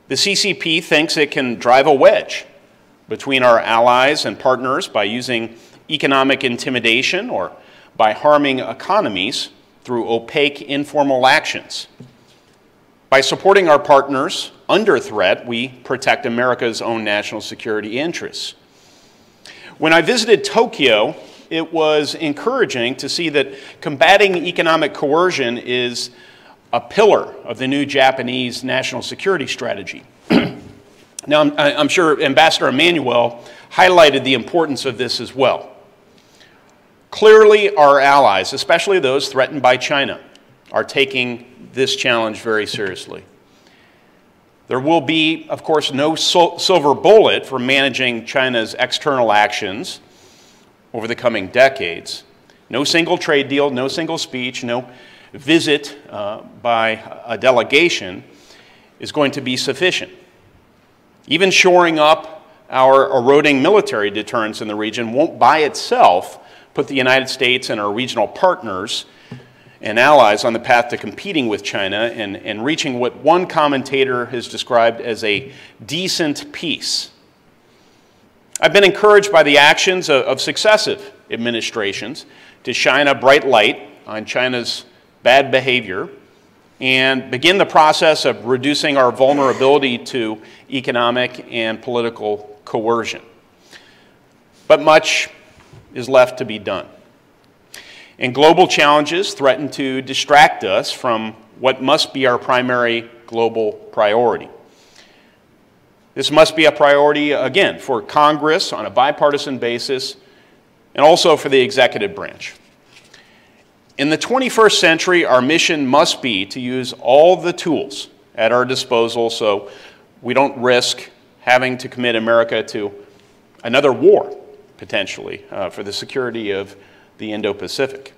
The CCP thinks it can drive a wedge between our allies and partners by using economic intimidation or by harming economies through opaque informal actions. By supporting our partners under threat, we protect America's own national security interests. When I visited Tokyo, it was encouraging to see that combating economic coercion is a pillar of the new Japanese national security strategy. now, I'm, I'm, sure Ambassador Emanuel highlighted the importance of this as well. Clearly, our allies, especially those threatened by China, are taking this challenge very seriously. There will be, of course, no silver bullet for managing China's external actions over the coming decades. No single trade deal, no single speech, no visit uh, by a delegation is going to be sufficient. Even shoring up our eroding military deterrence in the region won't by itself put the United States and our regional partners and allies on the path to competing with China and, and reaching what one commentator has described as a decent peace. I've been encouraged by the actions of, of successive administrations to shine a bright light on China's bad behavior and begin the process of reducing our vulnerability to economic and political coercion. But much is left to be done. And global challenges threaten to distract us from what must be our primary global priority. This must be a priority, again, for Congress on a bipartisan basis and also for the executive branch. In the 21st century, our mission must be to use all the tools at our disposal so we don't risk having to commit America to another war, potentially, uh, for the security of the Indo Pacific.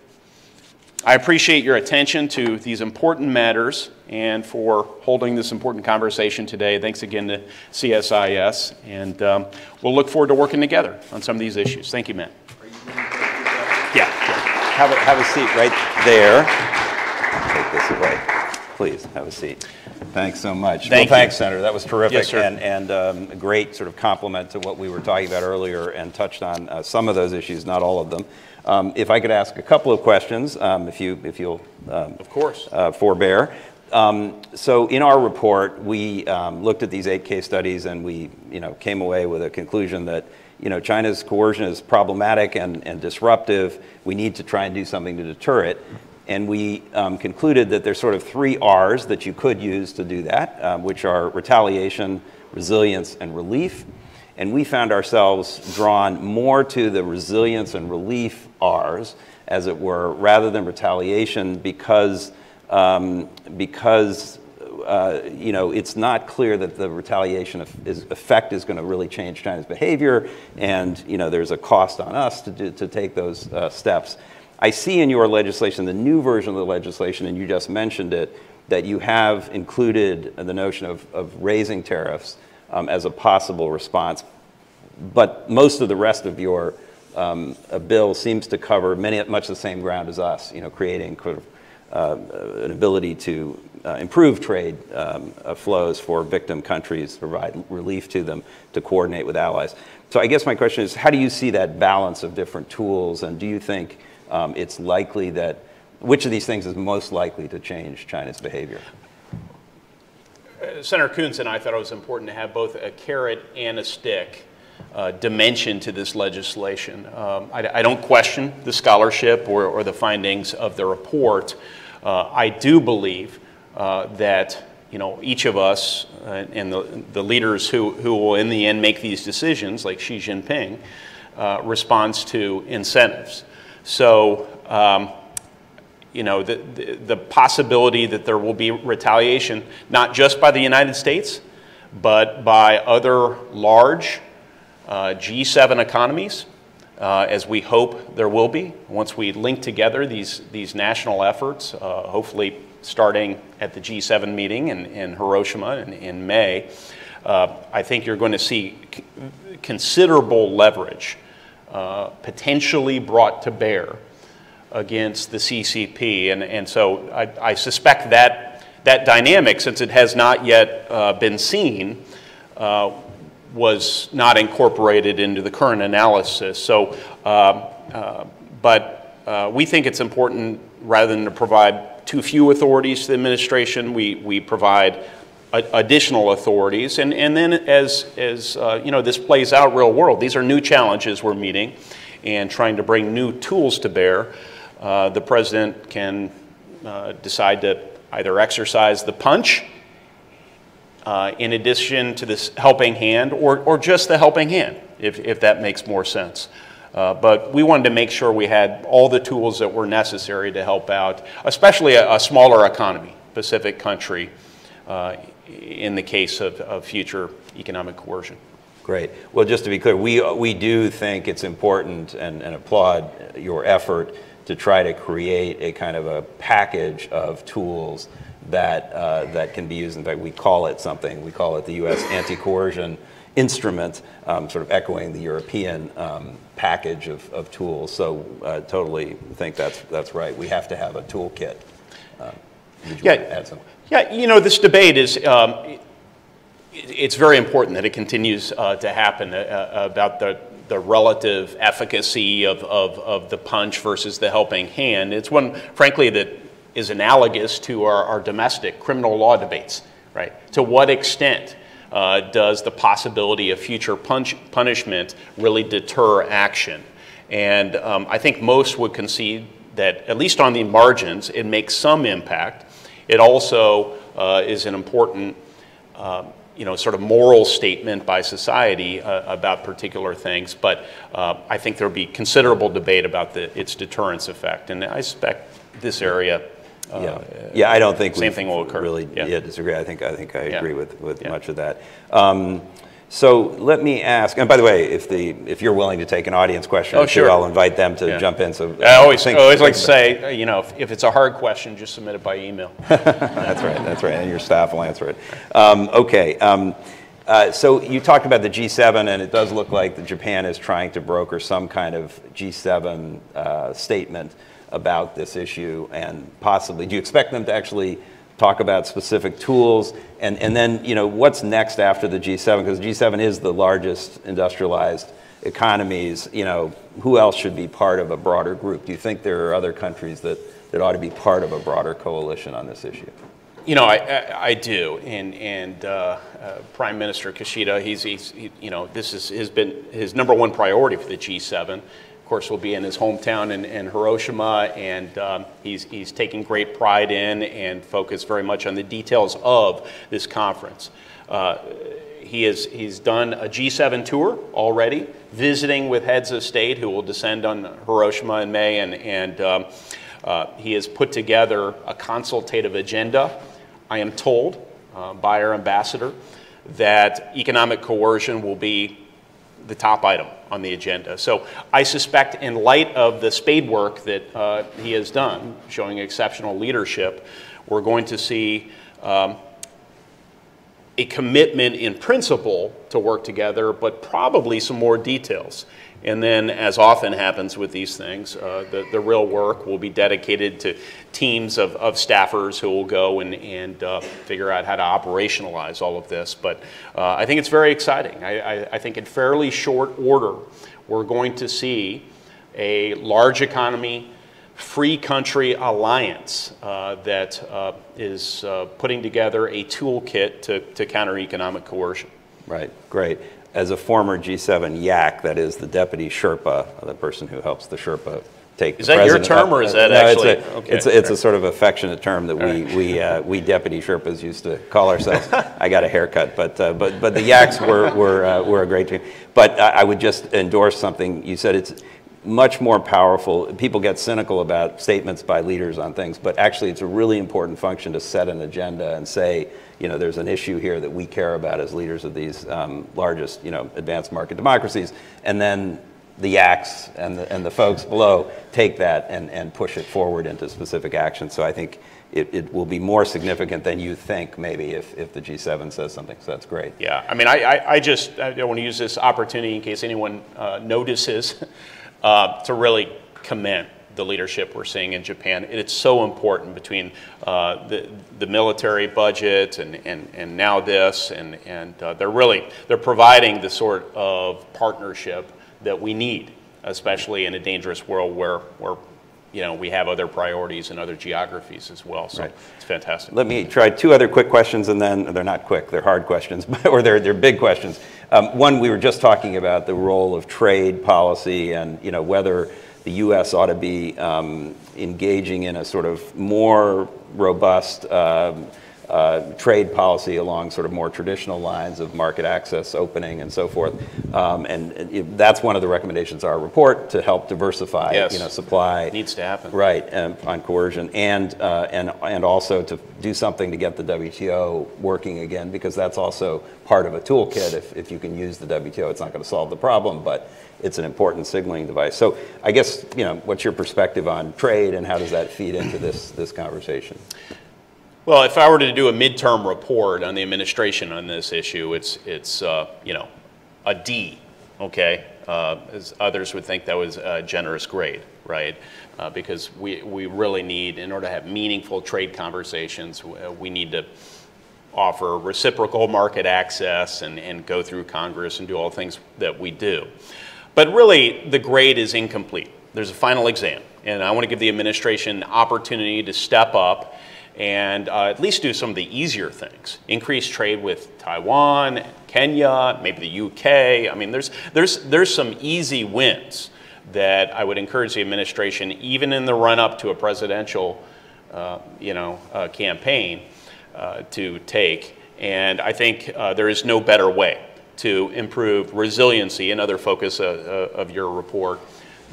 I appreciate your attention to these important matters and for holding this important conversation today. Thanks again to CSIS, and um, we'll look forward to working together on some of these issues. Thank you, Matt. Have a, have a seat right there. Take this away. Please, have a seat. Thanks so much. Thank well, you. thanks, Senator. That was terrific Yes, and, and um, a great sort of compliment to what we were talking about earlier and touched on uh, some of those issues, not all of them. Um, if I could ask a couple of questions, um, if, you, if you'll um, Of course. uh, forbear. Um, so in our report, we um, looked at these eight case studies and we, you know, came away with a conclusion that, you know, China's coercion is problematic and, and disruptive. We need to try and do something to deter it. And we um, concluded that there's sort of three R's that you could use to do that, um, which are retaliation, resilience, and relief. And we found ourselves drawn more to the resilience and relief R's, as it were, rather than retaliation, because um, because uh, you know it's not clear that the retaliation is, effect is going to really change China's behavior, and you know there's a cost on us to do, to take those uh, steps. I see in your legislation, the new version of the legislation, and you just mentioned it, that you have included the notion of, of raising tariffs um, as a possible response but most of the rest of your um, uh, bill seems to cover many, much the same ground as us, you know, creating an ability to uh, improve trade um, uh, flows for victim countries, provide relief to them, to coordinate with allies. So I guess my question is, how do you see that balance of different tools, and do you think um, it's likely that, which of these things is most likely to change China's behavior? Senator Coons and I thought it was important to have both a carrot and a stick uh, dimension to this legislation. Um, I, I don't question the scholarship or, or the findings of the report. Uh, I do believe uh, that you know each of us uh, and the, the leaders who, who will in the end make these decisions, like Xi Jinping, uh, responds to incentives. So. Um, you know, the, the, the possibility that there will be retaliation, not just by the United States, but by other large uh, G7 economies, uh, as we hope there will be once we link together these, these national efforts, uh, hopefully starting at the G7 meeting in, in Hiroshima in, in May. Uh, I think you're going to see considerable leverage uh, potentially brought to bear against the CCP. And, and so I, I suspect that that dynamic, since it has not yet uh, been seen, uh, was not incorporated into the current analysis. So, uh, uh, but uh, we think it's important rather than to provide too few authorities to the administration, we, we provide additional authorities. And, and then as, as uh, you know, this plays out real world, these are new challenges we're meeting and trying to bring new tools to bear. Uh, the president can uh, decide to either exercise the punch uh, in addition to this helping hand or, or just the helping hand, if, if that makes more sense. Uh, but we wanted to make sure we had all the tools that were necessary to help out, especially a, a smaller economy, Pacific country, uh, in the case of, of future economic coercion. Great. Well, just to be clear, we, we do think it's important and, and applaud your effort to try to create a kind of a package of tools that, uh, that can be used. In fact, we call it something. We call it the U.S. anti-coercion instrument, um, sort of echoing the European um, package of, of tools. So uh, totally think that's, that's right. We have to have a toolkit. Uh, you Yeah. want to add something? Yeah, you know, this debate is, um, it's very important that it continues uh, to happen uh, uh, about the, the relative efficacy of, of, of the punch versus the helping hand. It's one, frankly, that is analogous to our, our domestic criminal law debates, right? To what extent uh, does the possibility of future punch, punishment really deter action? And um, I think most would concede that, at least on the margins, it makes some impact. It also uh, is an important, uh, you know, sort of moral statement by society uh, about particular things. But uh, I think there will be considerable debate about the, its deterrence effect. And I suspect this area. Uh, Yeah, yeah. I don't think same thing will occur. Really, Yeah. yeah. disagree. I think I think I Yeah. agree with with Yeah. much of that. Um, so let me ask. And by the way, if the if you're willing to take an audience question, Oh, sure. I'll invite them to Yeah. jump in. So I always, think- I always like to say, uh, you know, if, if it's a hard question, just submit it by email. that's right. That's right. And your staff will answer it. Um, okay. Um, Uh, so you talked about the G7, and it does look like Japan is trying to broker some kind of G7 uh, statement about this issue, and possibly, do you expect them to actually talk about specific tools, and, and then, you know, what's next after the G7? Because G7 is the largest industrialized economies, you know, who else should be part of a broader group? Do you think there are other countries that, that ought to be part of a broader coalition on this issue? You know, I, I, I do, and and uh, uh, Prime Minister Kishida, he's, he's he, you know, this is has been his number one priority for the G7. Course, will be in his hometown in, in Hiroshima, and um, he's he's taking great pride in and focused very much on the details of this conference. Uh, he is he's done a G7 tour already, visiting with heads of state who will descend on Hiroshima in May, and and um, uh, he has put together a consultative agenda I am told uh, by our ambassador that economic coercion will be the top item on the agenda. So I suspect, in light of the spade work that uh, he has done, showing exceptional leadership, we're going to see um, a commitment in principle to work together, but probably some more details. And then, as often happens with these things, uh, the, the real work will be dedicated to teams of, of staffers who will go and, and uh, figure out how to operationalize all of this. But uh, I think it's very exciting. I, I, I, think in fairly short order, we're going to see a large economy, free country alliance uh, that uh, is uh, putting together a toolkit to, to counter economic coercion. Right, great as a former G7 yak, that is the deputy Sherpa, the person who helps the Sherpa take is the that your term, or is that no, actually? It's a, okay. it's, a, it's a sort of affectionate term that we right. we uh, we deputy Sherpas used to call ourselves. I got a haircut, but uh, but but the yaks were were uh, were a great team. But I would just endorse something you said. It's much more powerful. People get cynical about statements by leaders on things, but actually, it's a really important function to set an agenda and say you know, there's an issue here that we care about as leaders of these um, largest, you know, advanced market democracies. And then the acts and the, and the folks below take that and, and push it forward into specific action. So I think it, it will be more significant than you think maybe if, if the G7 says something. So that's great. Yeah, I mean, I, I, I just I want to use this opportunity in case anyone uh, notices to really commend the leadership we're seeing in Japan. It's so important between uh, the, the military budget and, and, and now this, and, and uh, they're really, they're providing the sort of partnership that we need, especially in a dangerous world where, where you know, we have other priorities and other geographies as well. So right. It's fantastic. Let me try two other quick questions, and then they're not quick, they're hard questions, or they're, they're big questions. Um, one, we were just talking about the role of trade policy and, you know, whether the U.S. ought to be um, engaging in a sort of more robust um, uh, trade policy along sort of more traditional lines of market access, opening, and so forth. Um, and, and that's one of the recommendations of our report to help diversify, yes. you know, supply. Needs to happen. Right, um, on coercion, and uh, and and also to do something to get the WTO working again, because that's also part of a toolkit. If if you can use the WTO, it's not going to solve the problem, but it's an important signaling device. So I guess, you know, what's your perspective on trade and how does that feed into this, this conversation? Well, if I were to do a midterm report on the administration on this issue, it's, it's uh, you know, a D, okay? Uh, as others would think that was a generous grade, right? Uh, because we, we really need, in order to have meaningful trade conversations, we need to offer reciprocal market access and, and go through Congress and do all the things that we do. But really, the grade is incomplete. There's a final exam, and I want to give the administration an opportunity to step up and uh, at least do some of the easier things. Increase trade with Taiwan, Kenya, maybe the UK. I mean, there's, there's, there's some easy wins that I would encourage the administration, even in the run-up to a presidential uh, you know, uh, campaign, uh, to take. And I think uh, there is no better way to improve resiliency, another focus uh, of your report,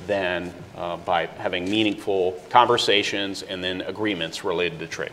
than uh, by having meaningful conversations and then agreements related to trade.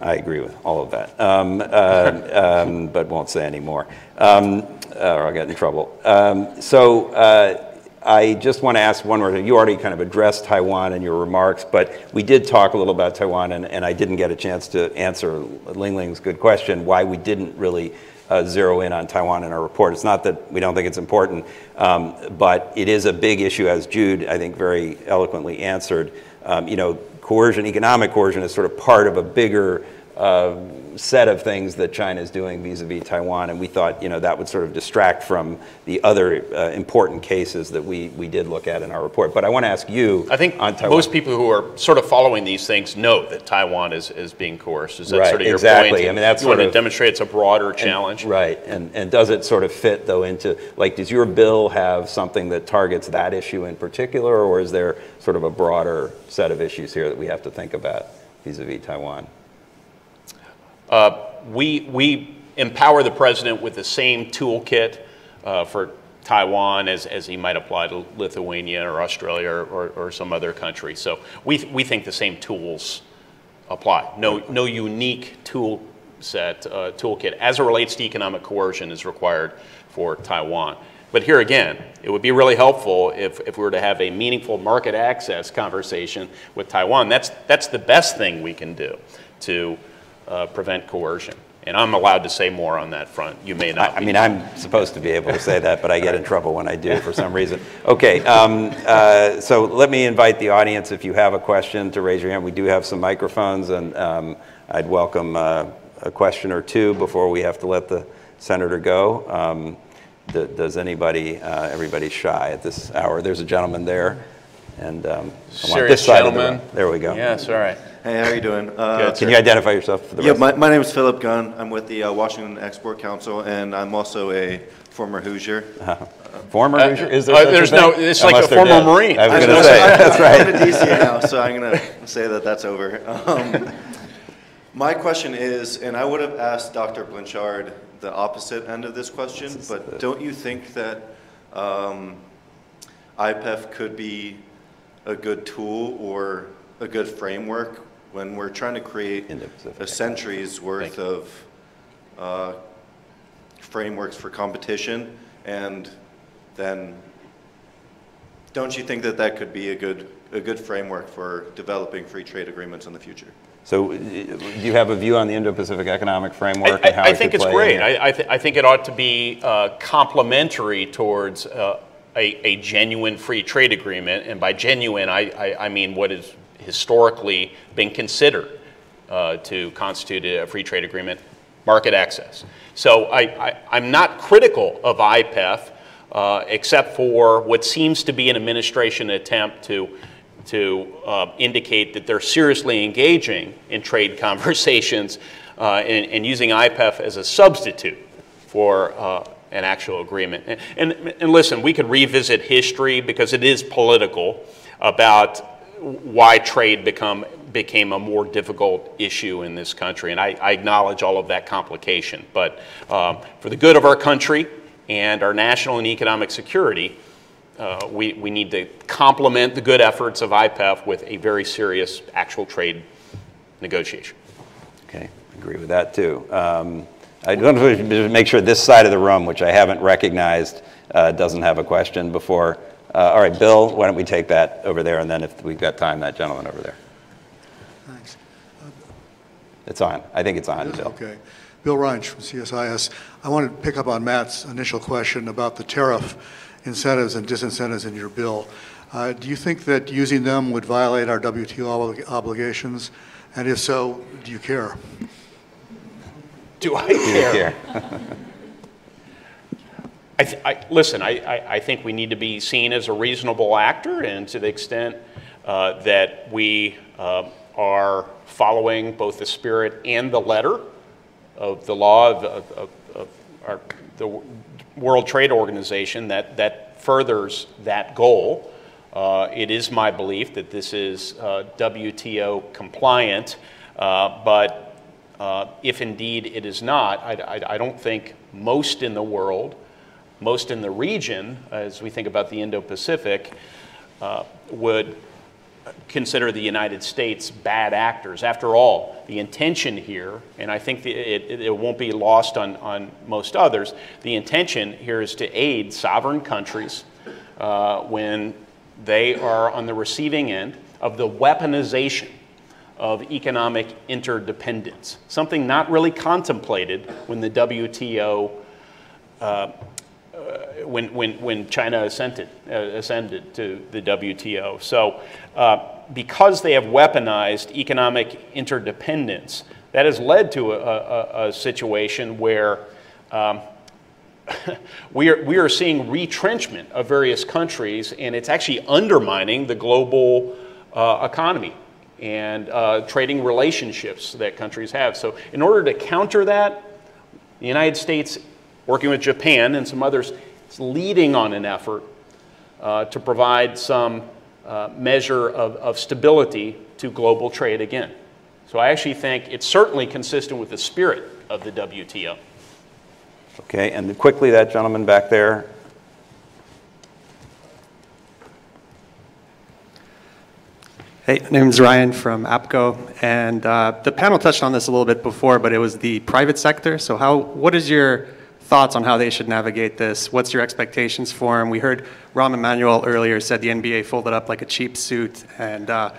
I agree with all of that, um, uh, um, but won't say any more, um, or I'll get in trouble. Um, so uh, I just want to ask one more thing. You already kind of addressed Taiwan in your remarks, but we did talk a little about Taiwan, and, and I didn't get a chance to answer Lingling's good question, why we didn't really uh, zero in on Taiwan in our report. It's not that we don't think it's important, um, but it is a big issue, as Jude, I think, very eloquently answered. Um, you know, coercion, economic coercion, is sort of part of a bigger uh, set of things that China is doing vis-a-vis Taiwan, and we thought you know that would sort of distract from the other uh, important cases that we, we did look at in our report. But I want to ask you. I think on Taiwan. most people who are sort of following these things know that Taiwan is, is being coerced. Is that Right, sort of your exactly. point? I mean, that's you want to demonstrate it's a broader challenge. Right, and, and does it sort of fit though into, like, does your bill have something that targets that issue in particular, or is there sort of a broader set of issues here that we have to think about vis-a-vis Taiwan? Uh, we, we empower the president with the same toolkit uh, for Taiwan as, as he might apply to Lithuania or Australia or, or, or some other country. So we, we think the same tools apply. No, no unique tool set, uh, toolkit as it relates to economic coercion is required for Taiwan. But here again, it would be really helpful if, if we were to have a meaningful market access conversation with Taiwan. That's, that's the best thing we can do to uh, prevent coercion. And I'm allowed to say more on that front. You may not. I, I mean, I'm supposed to be able to say that, but I get in trouble when I do for some reason. Okay, um, uh, so let me invite the audience, if you have a question, to raise your hand. We do have some microphones, and um, I'd welcome uh, a question or two before we have to let the senator go. Um, d- does anybody, uh, everybody's shy at this hour? There's a gentleman there, and um, I want Serious this side of the gentleman. room. There we go. Yes, all right. Hey, how are you doing? Uh, Good, Can you identify yourself for the Yeah, rest? my, my name is Philip Gunn. I'm with the uh, Washington Export Council, and I'm also a former Hoosier. Former Uh, Hoosier? Is there uh, there's no- it's like a former dead. Marine. I was I going to was say, gonna that's I'm in right. DC now, so I'm going to say that that's over. Um, my question is, and I would have asked Dr. Blanchard the opposite end of this question, but don't you think that um, IPEF could be a good tool or a good framework when we're trying to create a century's worth of uh, frameworks for competition and then don't you think that that could be a good, a good framework for developing free trade agreements in the future? So uh, do you have a view on the Indo-Pacific Economic Framework I, and how I it think it's play great. I, I, th- I think it ought to be uh, complementary towards uh, a, a genuine free trade agreement. And by genuine, I, I, I mean what has historically been considered uh, to constitute a free trade agreement market access. So I, I'm not critical of IPEF, uh, except for what seems to be an administration attempt to to uh, indicate that they're seriously engaging in trade conversations uh, and, and using IPEF as a substitute for uh, an actual agreement. And, and, and listen, we could revisit history because it is political about why trade become, became a more difficult issue in this country. And I, I acknowledge all of that complication. But um, for the good of our country and our national and economic security, uh, we, we need to complement the good efforts of IPEF with a very serious actual trade negotiation. Okay, agree with that too. Um, I want to make sure this side of the room, which I haven't recognized, uh, doesn't have a question before. Uh, all right, Bill, why don't we take that over there, and then if we've got time, that gentleman over there. Thanks. It's on. I think it's on, Bill. Okay. Bill Reinsch from CSIS. I wanted to pick up on Matt's initial question about the tariff incentives and disincentives in your bill. Uh, Do you think that using them would violate our WTO obli- obligations? And if so, do you care? Do I Do you care? I, I, listen, I, I, think we need to be seen as a reasonable actor, and to the extent uh, that we uh, are following both the spirit and the letter of the law of, of, of, of our, the World Trade Organization, that, that furthers that goal. Uh, it is my belief that this is uh, WTO compliant, uh, but uh, if indeed it is not, I don't think most in the world, most in the region, as we think about the Indo Pacific, uh, would consider the United States bad actors. After all, the intention here, and I think the, it, it, won't be lost on, on most others, the intention here is to aid sovereign countries uh, when they are on the receiving end of the weaponization of economic interdependence, something not really contemplated when the WTO, uh, uh, when, when, when China ascended, uh, ascended to the WTO. So, uh, because they have weaponized economic interdependence, that has led to a, a, a situation where um, we, are, we are seeing retrenchment of various countries, and it's actually undermining the global uh, economy and uh, trading relationships that countries have. So, in order to counter that, the United States, working with Japan and some others, is leading on an effort uh, to provide some uh, measure of, of stability to global trade again. So, I actually think it's certainly consistent with the spirit of the WTO. Okay, and quickly, that gentleman back there. Hey, my name is Ryan from APCO, and uh, the panel touched on this a little bit before, but it was the private sector. So, how? What is your thoughts on how they should navigate this? What's your expectations for them? We heard Rahm Emanuel earlier said the NBA folded up like a cheap suit, and uh,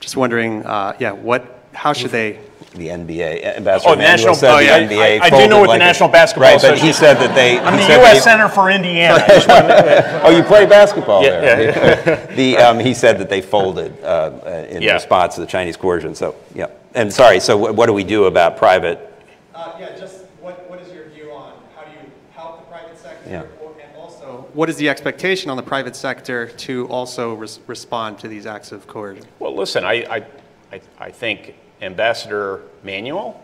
just wondering, uh, yeah, what? How should they? The NBA Ambassador Oh, Emanuel national- said oh, the yeah, NBA I- I do know what the like a- National Basketball Right, but he said that they. I'm he the said U.S. they- Center for Indiana. I just wanted oh, you play basketball Yeah, there. yeah. the, um, he said that they folded uh, uh, in Yeah. response to the Chinese coercion. So, yeah. And sorry, so what, what do we do about private? Uh, yeah, just what, what is your view on how do you help the private sector, Yeah. and also what is the expectation on the private sector to also res- respond to these acts of coercion? Well, listen, I, I, I, think Ambassador Emanuel,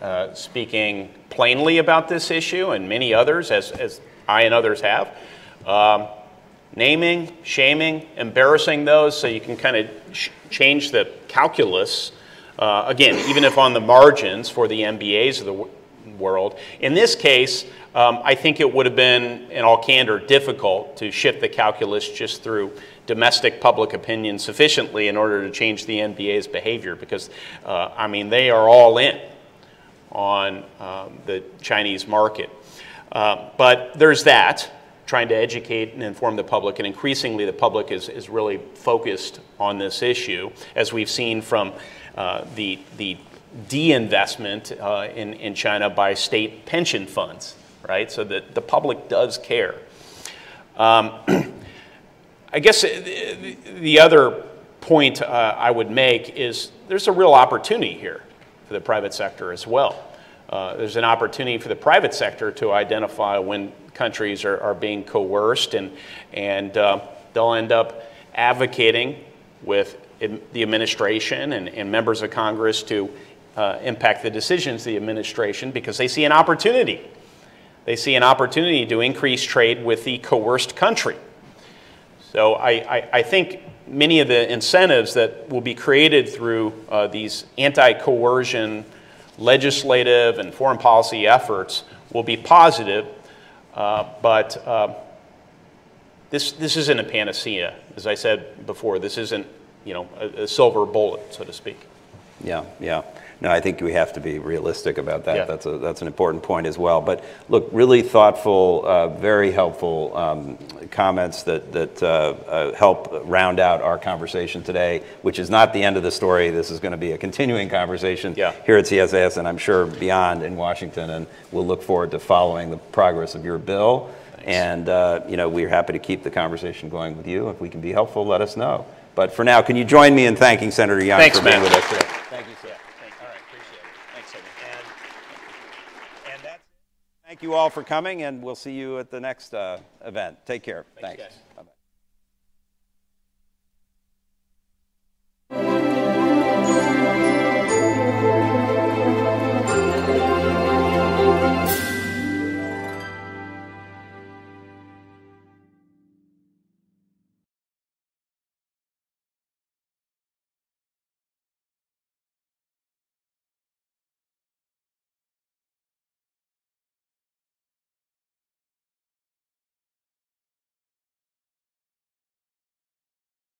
uh, speaking plainly about this issue, and many others, as, as I and others have, um, naming, shaming, embarrassing those so you can kind of ch- change the calculus, uh, again, even if on the margins for the NBAs of the w- world. In this case, um, I think it would have been, in all candor, difficult to shift the calculus just through domestic public opinion sufficiently in order to change the NBA's behavior because, uh, I mean, they are all in on um, the Chinese market. Uh, but there's that, trying to educate and inform the public, and increasingly the public is, is really focused on this issue, as we've seen from uh, the, the de-investment uh, in, in China by state pension funds, right? So that the public does care. Um, I guess the, the other point uh, I would make is there's a real opportunity here for the private sector as well. Uh, there's an opportunity for the private sector to identify when countries are, are being coerced, and, and uh, they'll end up advocating with the administration and, and members of Congress to uh, impact the decisions of the administration because they see an opportunity. They see an opportunity to increase trade with the coerced country. So I, I, I think many of the incentives that will be created through uh, these anti-coercion legislative and foreign policy efforts will be positive, uh, but uh, this, this isn't a panacea. As I said before, this isn't you know, a, a silver bullet, so to speak. Yeah, yeah. No, I think we have to be realistic about that. Yeah. That's, a, that's an important point as well. But look, really thoughtful, uh, very helpful um, comments that, that uh, uh, help round out our conversation today, which is not the end of the story. This is going to be a continuing conversation Yeah. here at CSIS and I'm sure beyond in Washington. And we'll look forward to following the progress of your bill. And, uh, you know, we're happy to keep the conversation going with you. If we can be helpful, let us know. But for now, can you join me in thanking Senator Young Thanks, for being Matt. with us today? Thank you all for coming, and we'll see you at the next uh, event. Take care. Thanks. Thanks. Bye-bye.